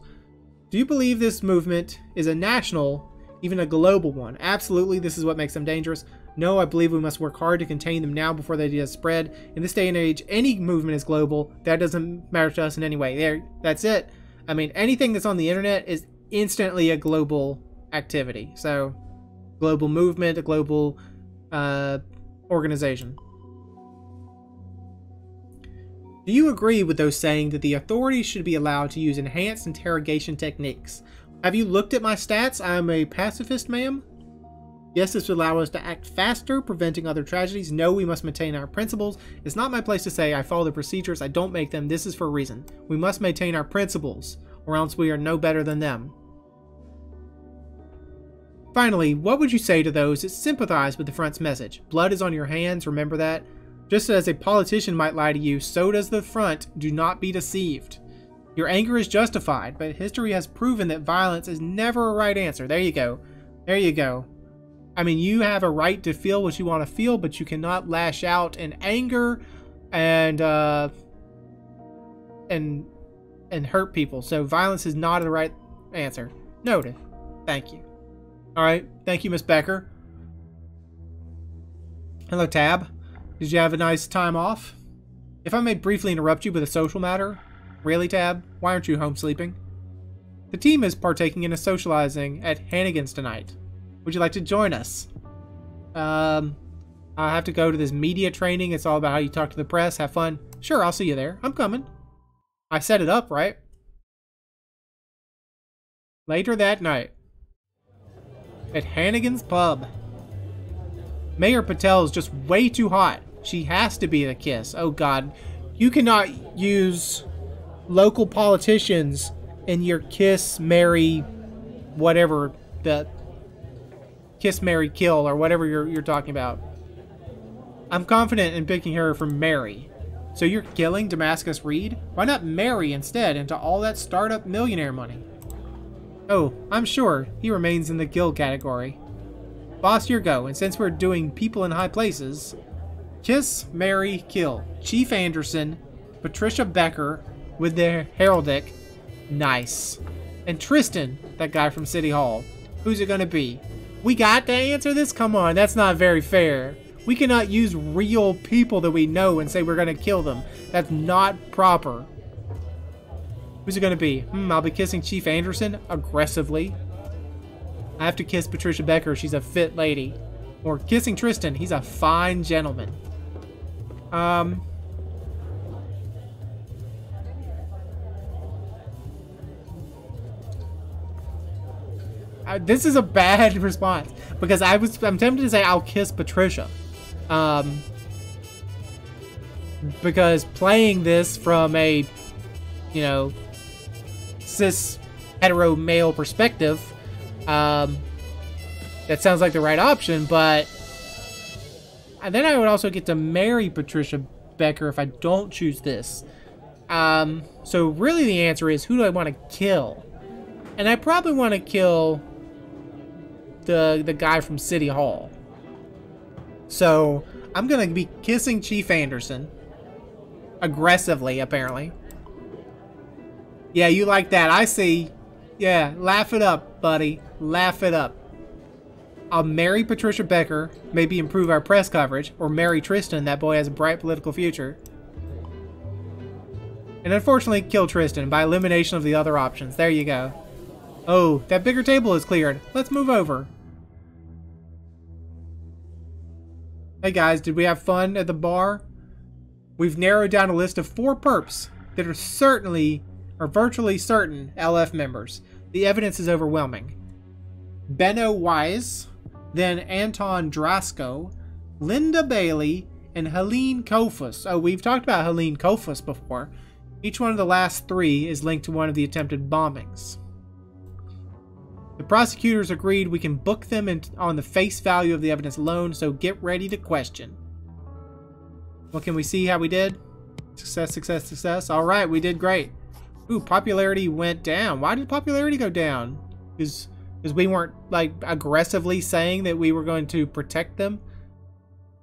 Do you believe this movement is a national, even a global one? Absolutely, this is what makes them dangerous. No, I believe we must work hard to contain them now before they ideas spread. In this day and age, any movement is global. That doesn't matter to us in any way. There, that's it. I mean, anything that's on the internet is instantly a global activity. So, global movement, a global uh, organization. Do you agree with those saying that the authorities should be allowed to use enhanced interrogation techniques? Have you looked at my stats? I am a pacifist, ma'am. Yes, this would allow us to act faster, preventing other tragedies. No, we must maintain our principles. It's not my place to say I follow the procedures, I don't make them. This is for a reason. We must maintain our principles, or else we are no better than them. Finally, what would you say to those that sympathize with the front's message? Blood is on your hands, remember that? Just as a politician might lie to you, so does the front. Do not be deceived. Your anger is justified, but history has proven that violence is never a right answer. There you go. There you go. I mean, you have a right to feel what you want to feel, but you cannot lash out in anger and uh, and and hurt people, so violence is not the right answer. Noted. Thank you. Alright, thank you, Miss Becker. Hello, Tab. Did you have a nice time off? If I may briefly interrupt you with a social matter, really, Tab? Why aren't you home sleeping? The team is partaking in a socializing at Hannigan's tonight. Would you like to join us? Um, I have to go to this media training. It's all about how you talk to the press. Have fun. Sure, I'll see you there. I'm coming. I set it up, right? Later that night, at Hannigan's Pub, Mayor Patel is just way too hot. She has to be the kiss. Oh god. You cannot use local politicians in your kiss, marry, whatever the kiss, marry, kill, or whatever you're, you're talking about. I'm confident in picking her for Mary. So you're killing Damascus Reed? Why not marry instead into all that startup millionaire money? Oh, I'm sure he remains in the kill category. Boss, your go, and since we're doing people in high places, kiss, marry, kill. Chief Anderson, Patricia Becker with their heraldic. Nice. And Tristan, that guy from City Hall. Who's it gonna be? We got to answer this? Come on, that's not very fair. We cannot use real people that we know and say we're gonna kill them. That's not proper. Who's it gonna be? Hmm, I'll be kissing Chief Anderson aggressively. I have to kiss Patricia Becker. She's a fit lady. Or kissing Tristan. He's a fine gentleman. Um. this is a bad response because I was I'm tempted to say I'll kiss Patricia. Um, because playing this from a you know cis hetero male perspective um, that sounds like the right option, but and then I would also get to marry Patricia Becker if I don't choose this. Um, so really the answer is who do I want to kill? And I probably want to kill the the guy from City Hall. So I'm gonna be kissing Chief Anderson aggressively, apparently. Yeah, you like that. I see. Yeah, laugh it up, buddy. Laugh it up. I'll marry Patricia Becker, maybe improve our press coverage, or marry Tristan, that boy has a bright political future. And unfortunately, kill Tristan by elimination of the other options. There you go. Oh, that bigger table is cleared. Let's move over. Hey guys, did we have fun at the bar? We've narrowed down a list of four perps that are certainly, or virtually certain, LF members. The evidence is overwhelming. Benno Wise, then Anton Drasko, Linda Bailey, and Helene Kofus. Oh, we've talked about Helene Kofus before. Each one of the last three is linked to one of the attempted bombings. The prosecutors agreed we can book them in, on the face value of the evidence alone, so get ready to question. Well, can we see how we did? Success, success, success. All right, we did great. Ooh, popularity went down. Why did popularity go down? Because because we weren't like aggressively saying that we were going to protect them.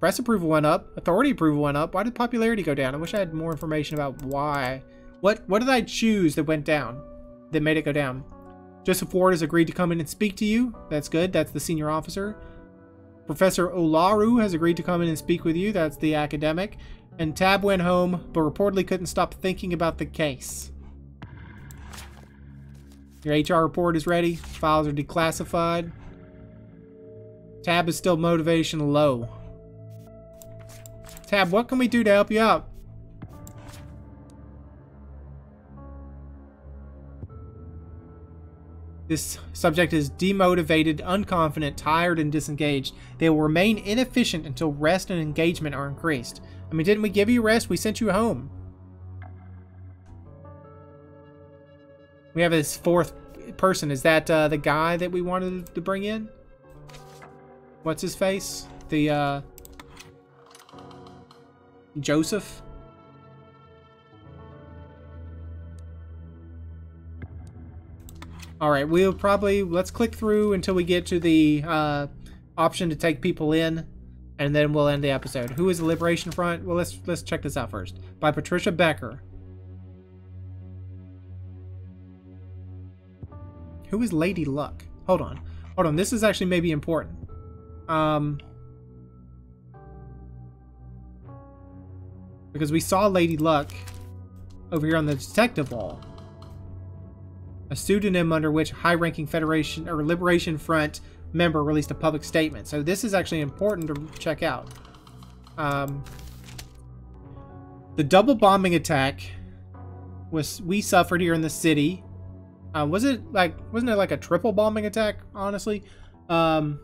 Press approval went up. Authority approval went up. Why did popularity go down? I wish I had more information about why. What what did I choose that went down? That made it go down? Joseph Ward has agreed to come in and speak to you. That's good. That's the senior officer. Professor Olaru has agreed to come in and speak with you. That's the academic. And Tab went home, but reportedly couldn't stop thinking about the case. Your HR report is ready. Files are declassified. Tab is still motivation low. Tab, what can we do to help you out? This subject is demotivated, unconfident, tired, and disengaged. They will remain inefficient until rest and engagement are increased. I mean, didn't we give you rest? We sent you home. We have this fourth person. Is that uh, the guy that we wanted to bring in? What's his face? The, uh... Joseph? Alright, we'll probably... Let's click through until we get to the uh, option to take people in. And then we'll end the episode. Who is the Liberation Front? Well, let's let's check this out first. By Patricia Becker. Who is Lady Luck? Hold on. Hold on. This is actually maybe important. Um, because we saw Lady Luck over here on the detective wall. A pseudonym under which high-ranking Federation or Liberation Front member released a public statement. So this is actually important to check out. Um, the double bombing attack was we suffered here in the city. Uh, was it like wasn't it like a triple bombing attack? Honestly, um,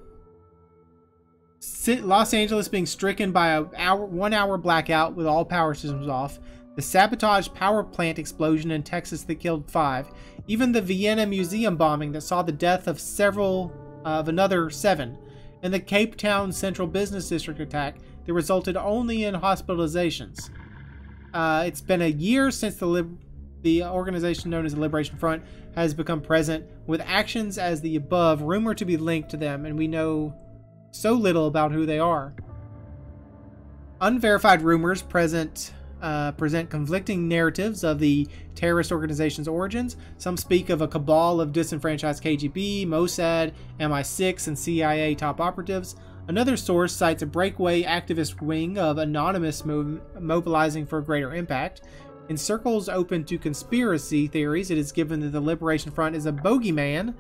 Los Angeles being stricken by a hour, one hour blackout with all power systems off, the sabotage power plant explosion in Texas that killed five, even the Vienna Museum bombing that saw the death of several of another seven, and the Cape Town Central Business District attack that resulted only in hospitalizations. Uh, it's been a year since the the organization known as the Liberation Front has become present, with actions as the above rumored to be linked to them, and we know so little about who they are. Unverified rumors present uh, present conflicting narratives of the terrorist organization's origins. Some speak of a cabal of disenfranchised KGB, Mossad, MI6, and CIA top operatives. Another source cites a breakaway activist wing of Anonymous mo mobilizing for greater impact. In circles open to conspiracy theories, it is given that the Liberation Front is a bogeyman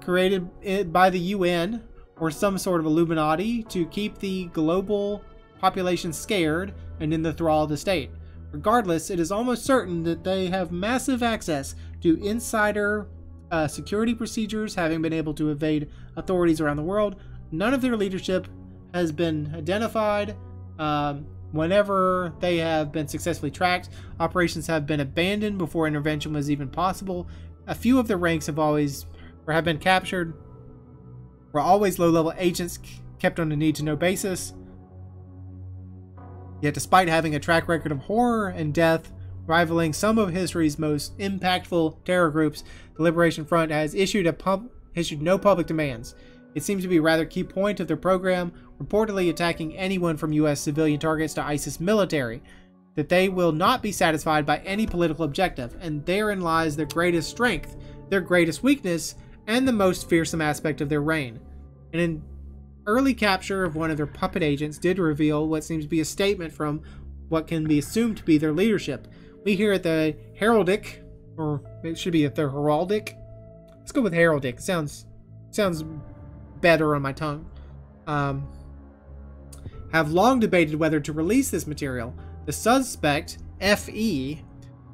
created eh, by the UN or some sort of Illuminati to keep the global population scared and in the thrall of the state. Regardless, it is almost certain that they have massive access to insider uh, security procedures, having been able to evade authorities around the world. None of their leadership has been identified. Um, whenever they have been successfully tracked, operations have been abandoned before intervention was even possible. A few of the ranks have always or have been captured, were always low-level agents kept on a need-to-know basis. Yet despite having a track record of horror and death, rivaling some of history's most impactful terror groups, the Liberation Front has issued, a pub issued no public demands. It seems to be a rather key point of their program, reportedly attacking anyone from U.S. civilian targets to ISIS military, that they will not be satisfied by any political objective, and therein lies their greatest strength, their greatest weakness, and the most fearsome aspect of their reign. And an early capture of one of their puppet agents did reveal what seems to be a statement from what can be assumed to be their leadership. We hear at the heraldic, or it should be at the heraldic. Let's go with heraldic. Sounds sounds better on my tongue. Um, have long debated whether to release this material. The suspect, FE,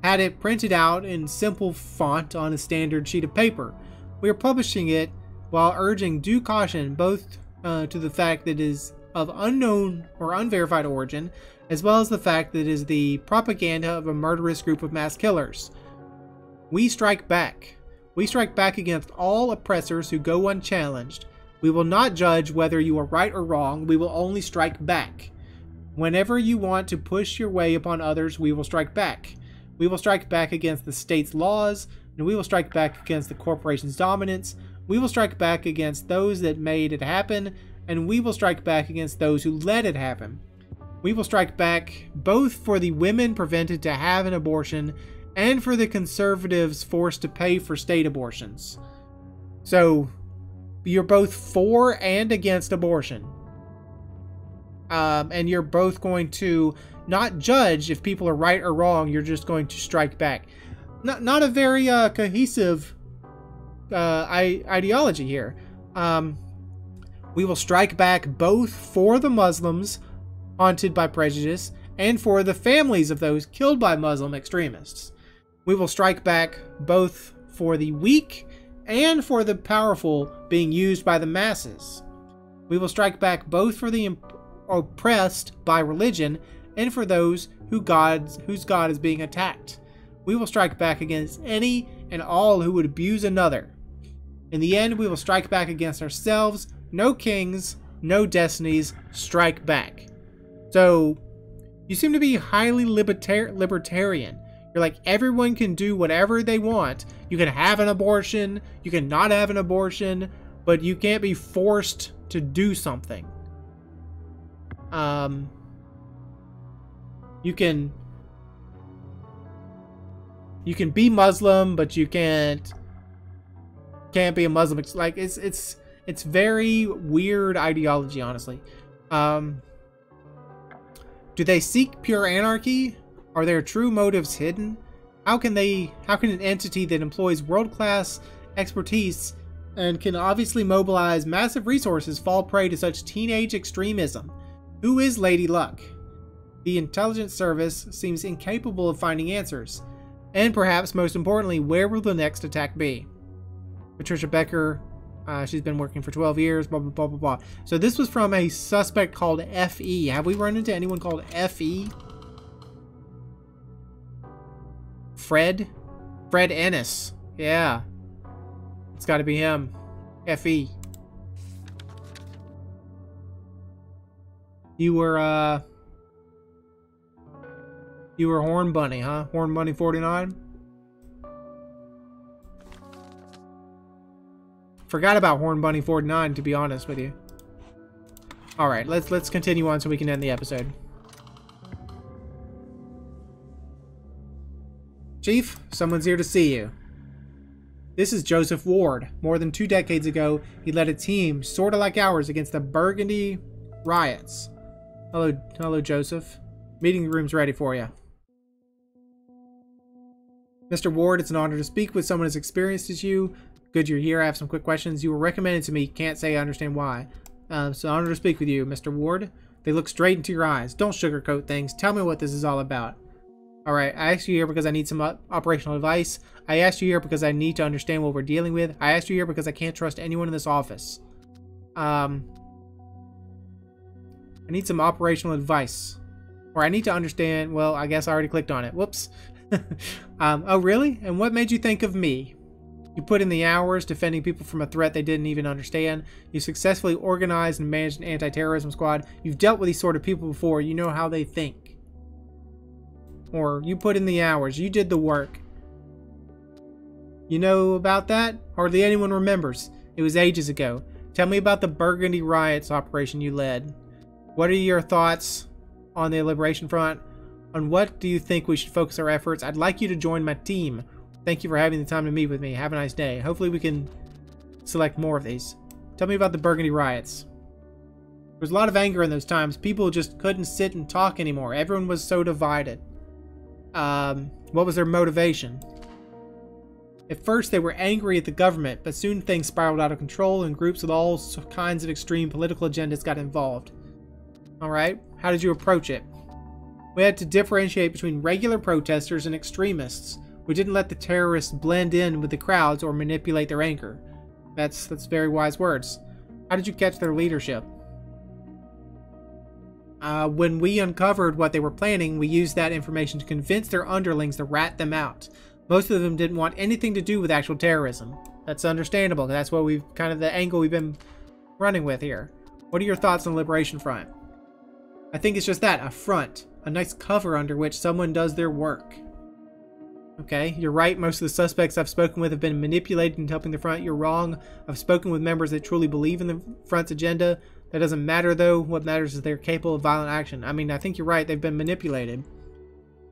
had it printed out in simple font on a standard sheet of paper. We are publishing it while urging due caution both uh, to the fact that it is of unknown or unverified origin, as well as the fact that it is the propaganda of a murderous group of mass killers. We strike back. We strike back against all oppressors who go unchallenged. We will not judge whether you are right or wrong, we will only strike back. Whenever you want to push your way upon others, we will strike back. We will strike back against the state's laws, and we will strike back against the corporation's dominance. We will strike back against those that made it happen, and we will strike back against those who let it happen. We will strike back both for the women prevented to have an abortion and for the conservatives forced to pay for state abortions. So, you're both for and against abortion. Um, and you're both going to not judge if people are right or wrong, you're just going to strike back not not a very uh, cohesive uh, I- ideology here. Um, we will strike back both for the Muslims haunted by prejudice and for the families of those killed by Muslim extremists. We will strike back both for the weak and for the powerful being used by the masses. We will strike back both for the oppressed by religion and for those who God's, whose God is being attacked we will strike back against any and all who would abuse another. In the end, we will strike back against ourselves. No kings, no destinies, strike back. So, you seem to be highly libertar libertarian. You're like, everyone can do whatever they want. You can have an abortion, you can not have an abortion, but you can't be forced to do something. Um, you can you can be Muslim, but you can't can't be a Muslim. It's like it's it's it's very weird ideology, honestly. Um, do they seek pure anarchy? Are their true motives hidden? How can they? How can an entity that employs world-class expertise and can obviously mobilize massive resources fall prey to such teenage extremism? Who is Lady Luck? The intelligence service seems incapable of finding answers. And perhaps most importantly, where will the next attack be? Patricia Becker, uh, she's been working for 12 years, blah, blah, blah, blah, blah. So this was from a suspect called FE. Have we run into anyone called FE? Fred? Fred Ennis. Yeah. It's got to be him. FE. You were, uh... You were Horn Bunny, huh? Horn Bunny 49? Forgot about Horn Bunny 49, to be honest with you. Alright, let's let's continue on so we can end the episode. Chief, someone's here to see you. This is Joseph Ward. More than two decades ago, he led a team, sort of like ours, against the Burgundy riots. Hello, hello, Joseph. Meeting room's ready for you. Mr. Ward, it's an honor to speak with someone as experienced as you. Good you're here. I have some quick questions. You were recommended to me. Can't say I understand why. Uh, so honor to speak with you, Mr. Ward. They look straight into your eyes. Don't sugarcoat things. Tell me what this is all about. Alright, I asked you here because I need some operational advice. I asked you here because I need to understand what we're dealing with. I asked you here because I can't trust anyone in this office. Um, I need some operational advice. Or I need to understand, well, I guess I already clicked on it. Whoops. um, oh, really? And what made you think of me? You put in the hours defending people from a threat they didn't even understand. You successfully organized and managed an anti-terrorism squad. You've dealt with these sort of people before. You know how they think. Or you put in the hours. You did the work. You know about that? Hardly anyone remembers. It was ages ago. Tell me about the Burgundy riots operation you led. What are your thoughts on the Liberation Front? On what do you think we should focus our efforts? I'd like you to join my team. Thank you for having the time to meet with me. Have a nice day. Hopefully we can select more of these. Tell me about the Burgundy riots. There was a lot of anger in those times. People just couldn't sit and talk anymore. Everyone was so divided. Um, what was their motivation? At first, they were angry at the government, but soon things spiraled out of control and groups with all kinds of extreme political agendas got involved. Alright, how did you approach it? We had to differentiate between regular protesters and extremists. We didn't let the terrorists blend in with the crowds or manipulate their anger. That's that's very wise words. How did you catch their leadership? Uh, when we uncovered what they were planning, we used that information to convince their underlings to rat them out. Most of them didn't want anything to do with actual terrorism. That's understandable. That's what we've kind of the angle we've been running with here. What are your thoughts on Liberation Front? I think it's just that, a front a nice cover under which someone does their work. Okay, you're right. Most of the suspects I've spoken with have been manipulated into helping the front. You're wrong. I've spoken with members that truly believe in the front's agenda. That doesn't matter, though. What matters is they're capable of violent action. I mean, I think you're right. They've been manipulated.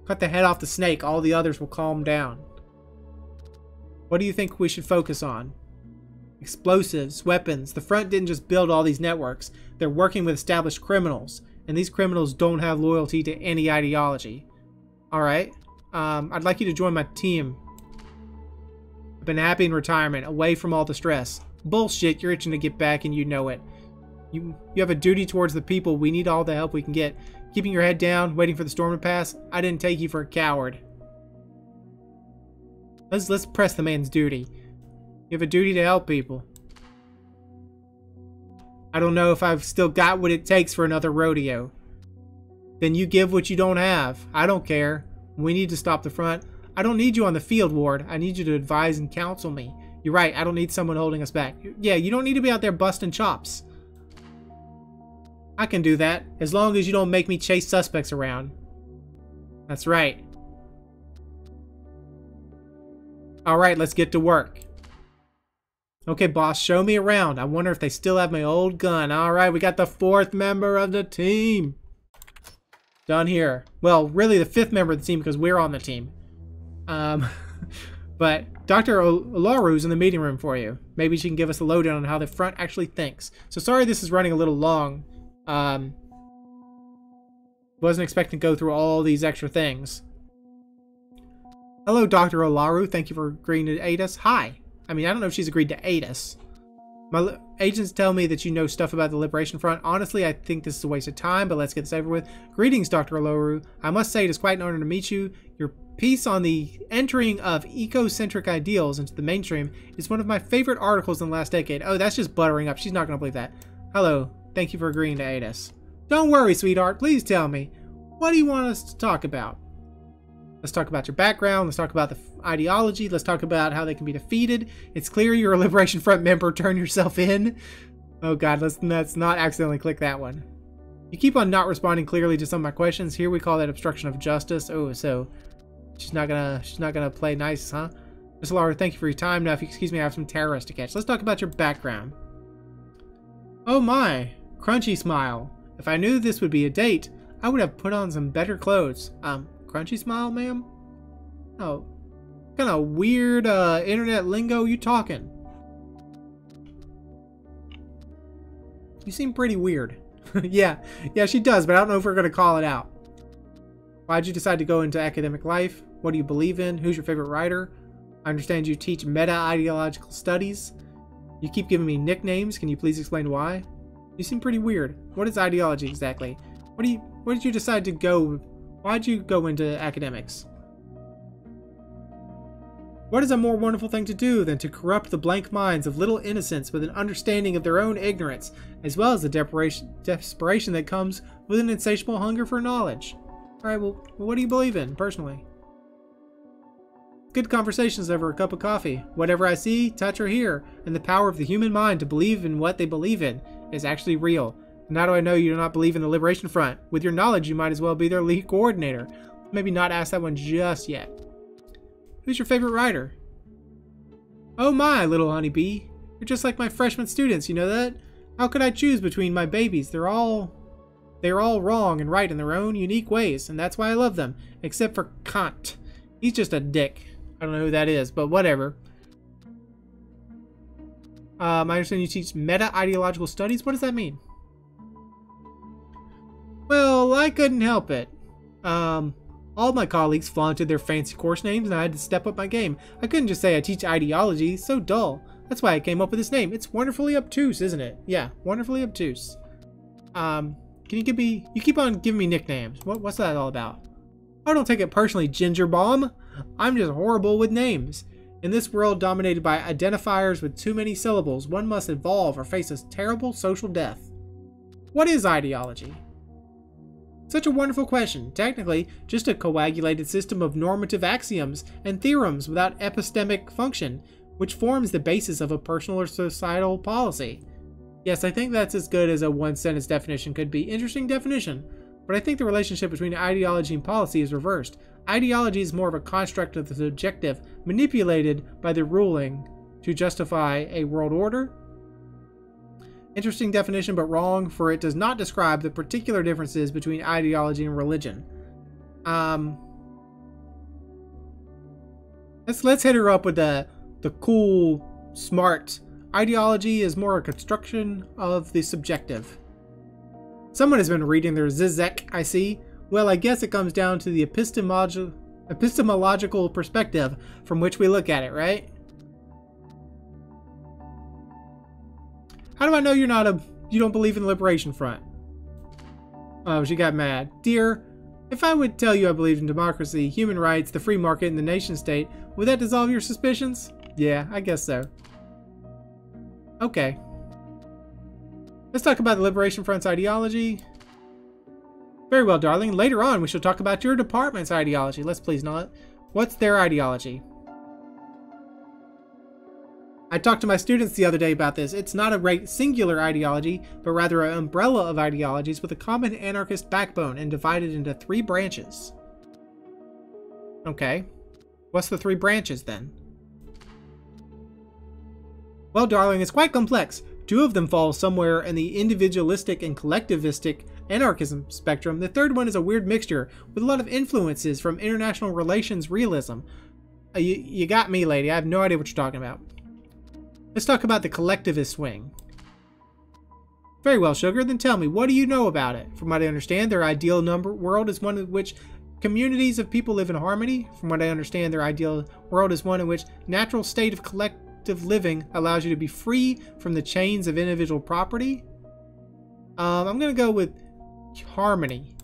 Cut the head off the snake. All the others will calm down. What do you think we should focus on? Explosives, weapons. The front didn't just build all these networks. They're working with established criminals and these criminals don't have loyalty to any ideology. Alright, um, I'd like you to join my team. I've been happy in retirement, away from all the stress. Bullshit, you're itching to get back and you know it. You, you have a duty towards the people. We need all the help we can get. Keeping your head down, waiting for the storm to pass, I didn't take you for a coward. Let's, let's press the man's duty. You have a duty to help people. I don't know if I've still got what it takes for another rodeo. Then you give what you don't have. I don't care. We need to stop the front. I don't need you on the field, Ward. I need you to advise and counsel me. You're right. I don't need someone holding us back. Yeah, you don't need to be out there busting chops. I can do that, as long as you don't make me chase suspects around. That's right. Alright, let's get to work. Okay, boss, show me around. I wonder if they still have my old gun. All right, we got the fourth member of the team. Done here. Well, really the fifth member of the team because we're on the team. Um, But Dr. Olaru's in the meeting room for you. Maybe she can give us a lowdown on how the front actually thinks. So sorry this is running a little long. Um, wasn't expecting to go through all these extra things. Hello, Dr. Olaru. Thank you for agreeing to aid us. Hi. I mean, I don't know if she's agreed to aid us. My agents tell me that you know stuff about the Liberation Front. Honestly, I think this is a waste of time, but let's get this over with. Greetings, Dr. Olaru. I must say it is quite an honor to meet you. Your piece on the entering of ecocentric ideals into the mainstream is one of my favorite articles in the last decade. Oh, that's just buttering up. She's not going to believe that. Hello. Thank you for agreeing to aid us. Don't worry, sweetheart. Please tell me. What do you want us to talk about? Let's talk about your background. Let's talk about the ideology. Let's talk about how they can be defeated. It's clear you're a Liberation Front member. Turn yourself in. Oh god, let's, let's not accidentally click that one. You keep on not responding clearly to some of my questions. Here we call that obstruction of justice. Oh, so she's not gonna she's not gonna play nice, huh? Miss Olaru, thank you for your time. Now, if you excuse me, I have some terrorists to catch. Let's talk about your background. Oh my, crunchy smile. If I knew this would be a date, I would have put on some better clothes. Um, Crunchy smile, ma'am? Oh, kind of weird uh, internet lingo you talking? You seem pretty weird. yeah, yeah, she does, but I don't know if we're going to call it out. Why'd you decide to go into academic life? What do you believe in? Who's your favorite writer? I understand you teach meta-ideological studies. You keep giving me nicknames. Can you please explain why? You seem pretty weird. What is ideology exactly? What do you? What did you decide to go Why'd you go into academics? What is a more wonderful thing to do than to corrupt the blank minds of little innocents with an understanding of their own ignorance, as well as the desperation that comes with an insatiable hunger for knowledge? Alright, well, what do you believe in, personally? Good conversations over a cup of coffee. Whatever I see, touch, or hear, and the power of the human mind to believe in what they believe in is actually real. And how do I know you do not believe in the Liberation Front? With your knowledge, you might as well be their lead coordinator. Maybe not ask that one just yet. Who's your favorite writer? Oh my, little honeybee. You're just like my freshman students, you know that? How could I choose between my babies? They're all... They're all wrong and right in their own unique ways, and that's why I love them. Except for Kant. He's just a dick. I don't know who that is, but whatever. Um, I understand you teach meta-ideological studies. What does that mean? Well, I couldn't help it. Um, all my colleagues flaunted their fancy course names and I had to step up my game. I couldn't just say I teach ideology, so dull. That's why I came up with this name. It's wonderfully obtuse, isn't it? Yeah, wonderfully obtuse. Um, can you give me, you keep on giving me nicknames. What, what's that all about? I don't take it personally, Ginger Bomb. I'm just horrible with names. In this world dominated by identifiers with too many syllables, one must evolve or face a terrible social death. What is ideology? Such a wonderful question. Technically, just a coagulated system of normative axioms and theorems without epistemic function, which forms the basis of a personal or societal policy. Yes, I think that's as good as a one sentence definition could be. Interesting definition. But I think the relationship between ideology and policy is reversed. Ideology is more of a construct of the subjective, manipulated by the ruling to justify a world order, Interesting definition, but wrong, for it does not describe the particular differences between ideology and religion. Um, let's let's hit her up with the the cool, smart ideology is more a construction of the subjective. Someone has been reading their Zizek, I see. Well, I guess it comes down to the epistemological epistemological perspective from which we look at it, right? How do I know you're not a you don't believe in the Liberation Front? Oh, she got mad. Dear, if I would tell you I believed in democracy, human rights, the free market, and the nation state, would that dissolve your suspicions? Yeah, I guess so. Okay. Let's talk about the Liberation Front's ideology. Very well, darling. Later on, we shall talk about your department's ideology. Let's please not. What's their ideology? I talked to my students the other day about this. It's not a right singular ideology, but rather an umbrella of ideologies with a common anarchist backbone and divided into three branches. Okay. What's the three branches then? Well, darling, it's quite complex. Two of them fall somewhere in the individualistic and collectivistic anarchism spectrum. The third one is a weird mixture with a lot of influences from international relations realism, Uh, you, you got me, lady. I have no idea what you're talking about. Let's talk about the collectivist wing. Very well, Sugar. Then tell me, what do you know about it? From what I understand, their ideal number world is one in which communities of people live in harmony. From what I understand, their ideal world is one in which natural state of collective living allows you to be free from the chains of individual property. Um, I'm going to go with harmony.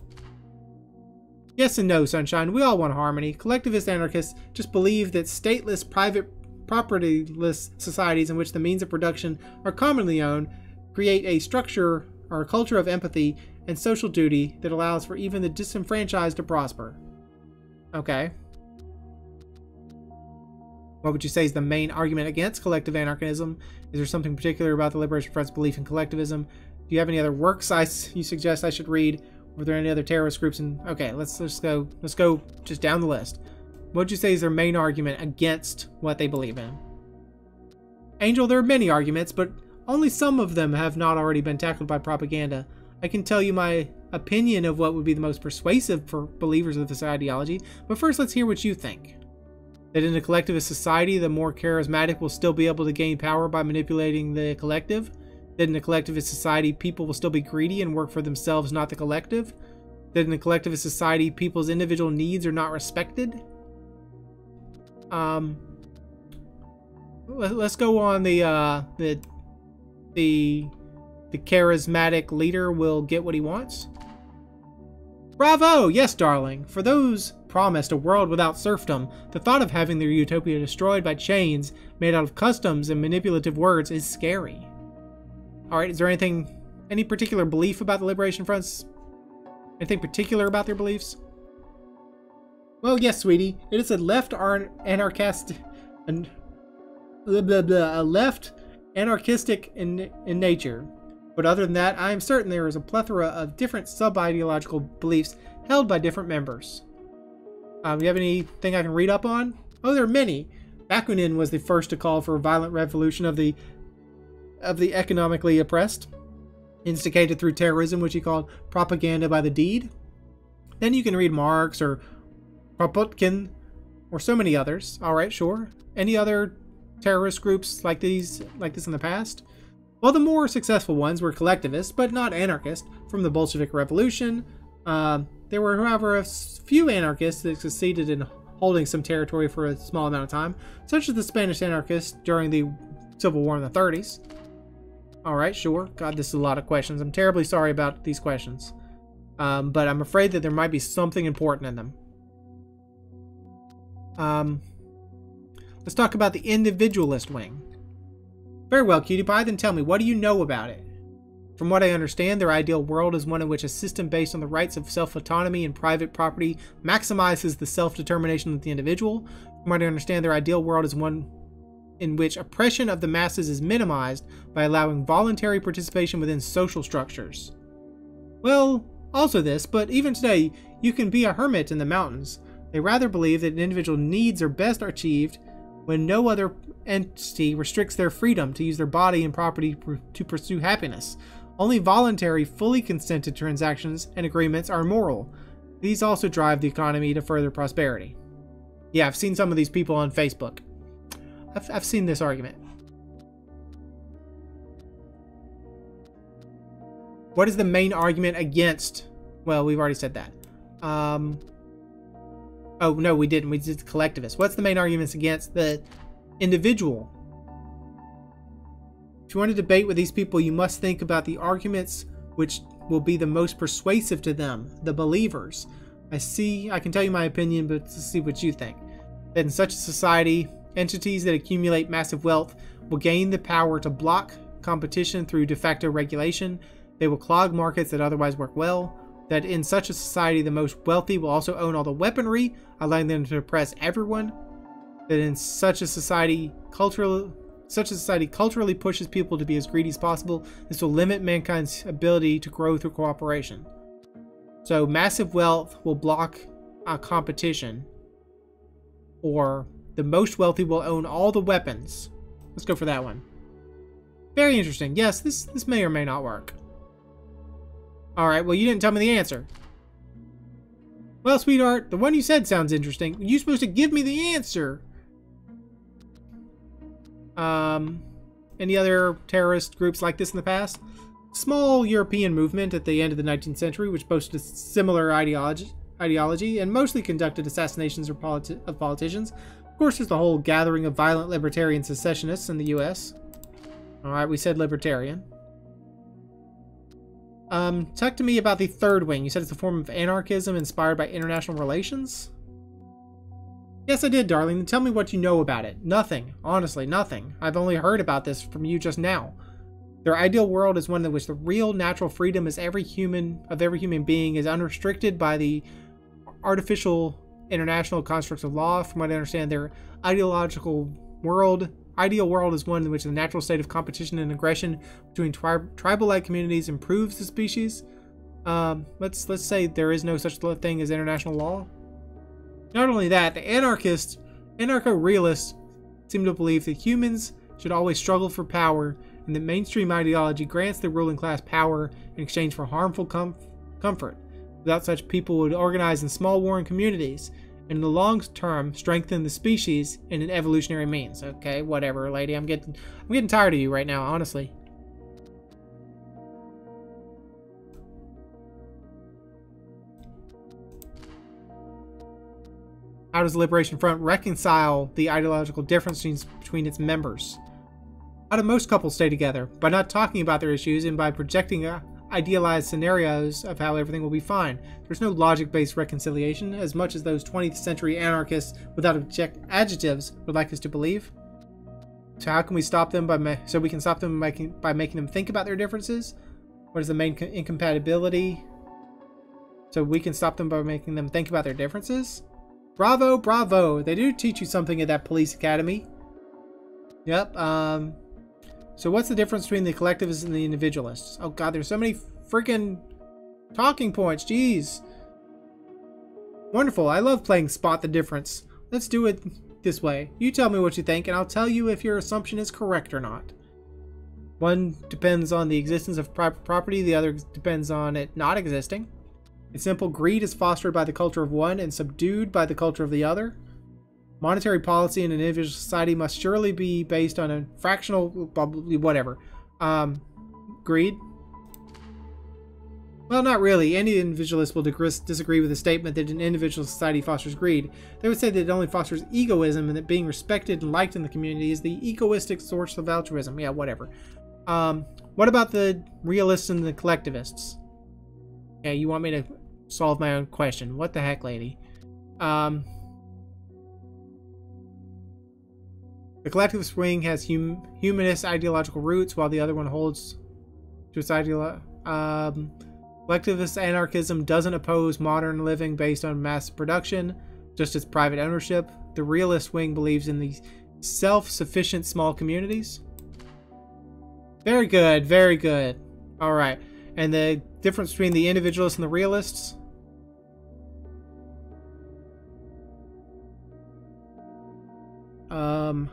Yes and no, Sunshine. We all want harmony. Collectivist anarchists just believe that stateless, private, propertyless societies in which the means of production are commonly owned create a structure or a culture of empathy and social duty that allows for even the disenfranchised to prosper. Okay. What would you say is the main argument against collective anarchism? Is there something particular about the Liberation Front's belief in collectivism? Do you have any other works I, you suggest I should read? Were there any other terrorist groups? And okay, let's let's go let's go just down the list. What would you say is their main argument against what they believe in? Angel, there are many arguments, but only some of them have not already been tackled by propaganda. I can tell you my opinion of what would be the most persuasive for believers of this ideology, but first let's hear what you think. That in a collectivist society, the more charismatic will still be able to gain power by manipulating the collective? That in a collectivist society, people will still be greedy and work for themselves, not the collective? That in a collectivist society, people's individual needs are not respected? Um, let, us go on the uh, the the the charismatic leader will get what he wants? Bravo! Yes, darling. For those promised a world without serfdom, the thought of having their utopia destroyed by chains made out of customs and manipulative words is scary. Alright, is there anything, any particular belief about the Liberation Fronts? Anything particular about their beliefs? Well, yes, sweetie. It is a left anarchist, and blah, blah, blah, a left anarchistic in, in nature. But other than that, I am certain there is a plethora of different sub-ideological beliefs held by different members. Um, do you have anything I can read up on? Oh, there are many. Bakunin was the first to call for a violent revolution of the of the economically oppressed, instigated through terrorism, which he called propaganda by the deed. Then you can read Marx or Kropotkin or so many others. All right, sure. Any other terrorist groups like these like this in the past? Well, the more successful ones were collectivists, but not anarchist, from the Bolshevik Revolution. Uh, there were, however, a few anarchists that succeeded in holding some territory for a small amount of time, such as the Spanish anarchists during the Civil War in the 30s. Alright, sure. God, this is a lot of questions. I'm terribly sorry about these questions. Um, but I'm afraid that there might be something important in them. Um, Let's talk about the individualist wing. Very well, Cutie Pie, then tell me, what do you know about it? From what I understand, their ideal world is one in which a system based on the rights of self-autonomy and private property maximizes the self-determination of the individual. From what I understand, their ideal world is one in which oppression of the masses is minimized by allowing voluntary participation within social structures. Well, also this, but even today, you can be a hermit in the mountains. They rather believe that an individual needs are best achieved when no other entity restricts their freedom to use their body and property to pursue happiness. Only voluntary, fully consented transactions and agreements are moral. These also drive the economy to further prosperity. Yeah, I've seen some of these people on Facebook. I've, I've seen this argument. What is the main argument against? Well, we've already said that. Um, Oh, no, we didn't. We did collectivist. What's the main arguments against the individual? If you want to debate with these people, you must think about the arguments which will be the most persuasive to them, the believers. I see, I can tell you my opinion, but see what you think. That in such a society, entities that accumulate massive wealth will gain the power to block competition through de facto regulation. They will clog markets that otherwise work well that in such a society the most wealthy will also own all the weaponry, allowing them to oppress everyone. That in such a society, cultural such a society culturally pushes people to be as greedy as possible. This will limit mankind's ability to grow through cooperation. So massive wealth will block a competition, or the most wealthy will own all the weapons. Let's go for that one. Very interesting. Yes, this this may or may not work. Alright, well you didn't tell me the answer. Well, sweetheart, the one you said sounds interesting. You're supposed to give me the answer. Um, any other terrorist groups like this in the past? Small European movement at the end of the 19th century, which boasted a similar ideology, ideology and mostly conducted assassinations of, politi- of politicians. Of course, there's the whole gathering of violent libertarian secessionists in the U.S. All right, we said libertarian. Um, talk to me about the third wing. You said it's a form of anarchism inspired by international relations? Yes, I did, darling. tell me what you know about it. Nothing. Honestly, nothing. I've only heard about this from you just now. Their ideal world is one in which the real natural freedom is every human of every human being is unrestricted by the artificial international constructs of law. From what I understand, their ideological world ideal world is one in which the natural state of competition and aggression between tri- tribal-like communities improves the species. Um, let's let's say there is no such thing as international law. Not only that, the anarchists, anarcho-realists, seem to believe that humans should always struggle for power, and that mainstream ideology grants the ruling class power in exchange for harmful com- comfort. Without such, people would organize in small warring communities, and in the long term strengthen the species in an evolutionary means. Okay, whatever, lady. I'm getting I'm getting tired of you right now, honestly. How does the Liberation Front reconcile the ideological differences between its members? How do most couples stay together? By not talking about their issues and by projecting a idealized scenarios of how everything will be fine. There's no logic based reconciliation, as much as those 20th century anarchists without object- adjectives would like us to believe. So, how can we stop them by ma- so we can stop them by, by making them think about their differences? What is the main co- incompatibility? So, we can stop them by making them think about their differences? Bravo, bravo. They do teach you something at that police academy. Yep, um, so what's the difference between the collectivists and the individualists? Oh god, there's so many freaking talking points. Jeez. Wonderful. I love playing spot the difference. Let's do it this way. You tell me what you think, and I'll tell you if your assumption is correct or not. One depends on the existence of private property, the other depends on it not existing. In simple, greed is fostered by the culture of one and subdued by the culture of the other. Monetary policy in an individual society must surely be based on a fractional, probably whatever. Um, greed. Well, not really. Any individualist will disagree with the statement that an individual society fosters greed. They would say that it only fosters egoism and that being respected and liked in the community is the egoistic source of altruism. Yeah, whatever. Um, what about the realists and the collectivists? Yeah, you want me to solve my own question. What the heck, lady? Um, The collectivist wing has hum humanist ideological roots, while the other one holds to its um, collectivist anarchism doesn't oppose modern living based on mass production, just as private ownership. The realist wing believes in the self-sufficient small communities. Very good, very good. All right, and the difference between the individualists and the realists. Um.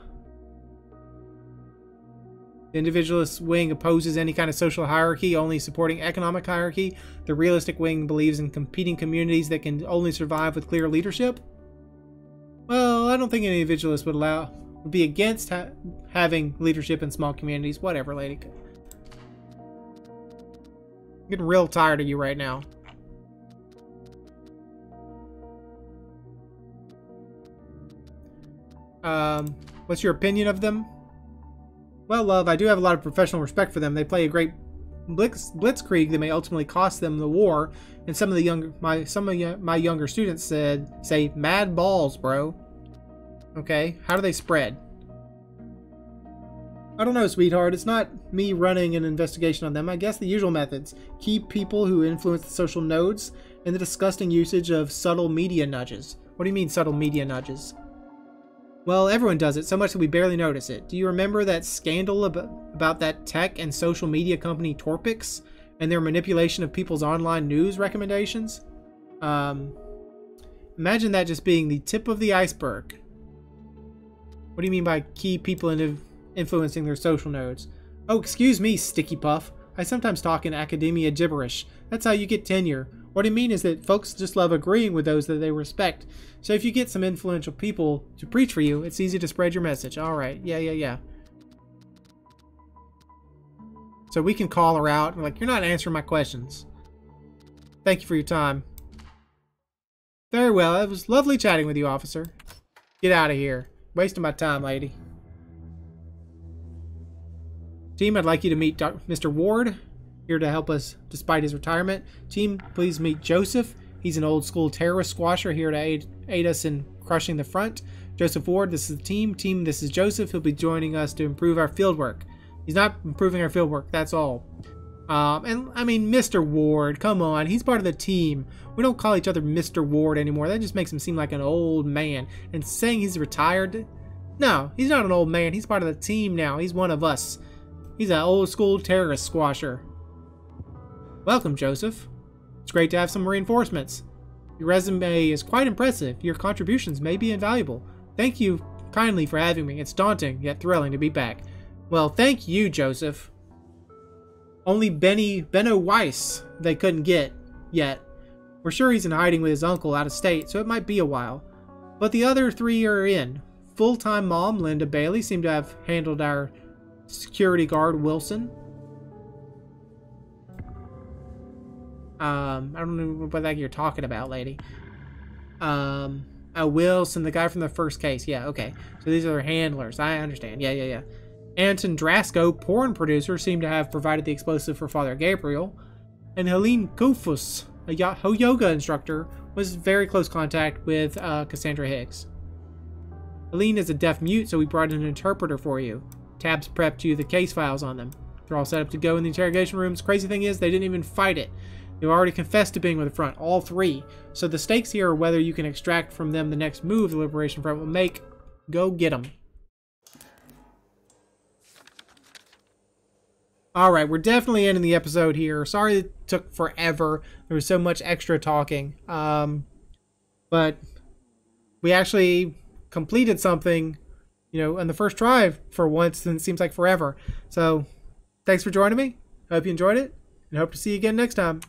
The individualist wing opposes any kind of social hierarchy, only supporting economic hierarchy. The realistic wing believes in competing communities that can only survive with clear leadership. Well, I don't think an individualist would allow would be against ha having leadership in small communities. Whatever, lady. I'm getting real tired of you right now. Um, what's your opinion of them? Well, love, I do have a lot of professional respect for them. They play a great blitz, blitzkrieg that may ultimately cost them the war. And some of the younger my some of my younger students said say mad balls, bro. Okay, how do they spread? I don't know, sweetheart. It's not me running an investigation on them. I guess the usual methods. Keep people who influence the social nodes and the disgusting usage of subtle media nudges. What do you mean subtle media nudges? Well, everyone does it, so much that we barely notice it. Do you remember that scandal ab about that tech and social media company Torpix and their manipulation of people's online news recommendations? Um, imagine that just being the tip of the iceberg. What do you mean by key people in influencing their social nodes? Oh, excuse me, Sticky Puff. I sometimes talk in academia gibberish. That's how you get tenure. What I mean is that folks just love agreeing with those that they respect. So if you get some influential people to preach for you, it's easy to spread your message. All right. Yeah, yeah, yeah. So we can call her out and like, you're not answering my questions. Thank you for your time. Very well. It was lovely chatting with you, officer. Get out of here. Wasting my time, lady. Team, I'd like you to meet Dr. Mr. Ward here to help us despite his retirement. Team, please meet Joseph. He's an old school terrorist squasher here to aid, aid us in crushing the front. Joseph Ward, this is the team. Team, this is Joseph. He'll be joining us to improve our field work. He's not improving our field work, that's all. Um, and I mean, Mr. Ward, come on, he's part of the team. We don't call each other Mr. Ward anymore. That just makes him seem like an old man. And saying he's retired, no, he's not an old man. He's part of the team now. He's one of us. He's an old school terrorist squasher. Welcome, Joseph. It's great to have some reinforcements. Your resume is quite impressive. Your contributions may be invaluable. Thank you kindly for having me. It's daunting, yet thrilling to be back. Well, thank you, Joseph. Only Benny Benno Weiss they couldn't get yet. We're sure he's in hiding with his uncle out of state, so it might be a while. But the other three are in. Full-time mom Linda Bailey seemed to have handled our security guard Wilson. Um, I don't know what that you're talking about, lady. Um, oh, Wilson, the guy from the first case. Yeah, okay. So these are handlers. I understand. Yeah, yeah, yeah. Anton Drasko, porn producer, seemed to have provided the explosive for Father Gabriel, and Helene Kufus, a yoga instructor, was very close contact with uh, Cassandra Hicks. Helene is a deaf mute, so we brought an interpreter for you. Tabs prepped you the case files on them. They're all set up to go in the interrogation rooms. Crazy thing is, they didn't even fight it. They've already confessed to being with the front, all three. So the stakes here are whether you can extract from them the next move the Liberation Front will make. Go get them. All right, we're definitely ending the episode here. Sorry it took forever. There was so much extra talking. Um, but we actually completed something, you know, in the first try for once, and it seems like forever. So, thanks for joining me. Hope you enjoyed it, and hope to see you again next time.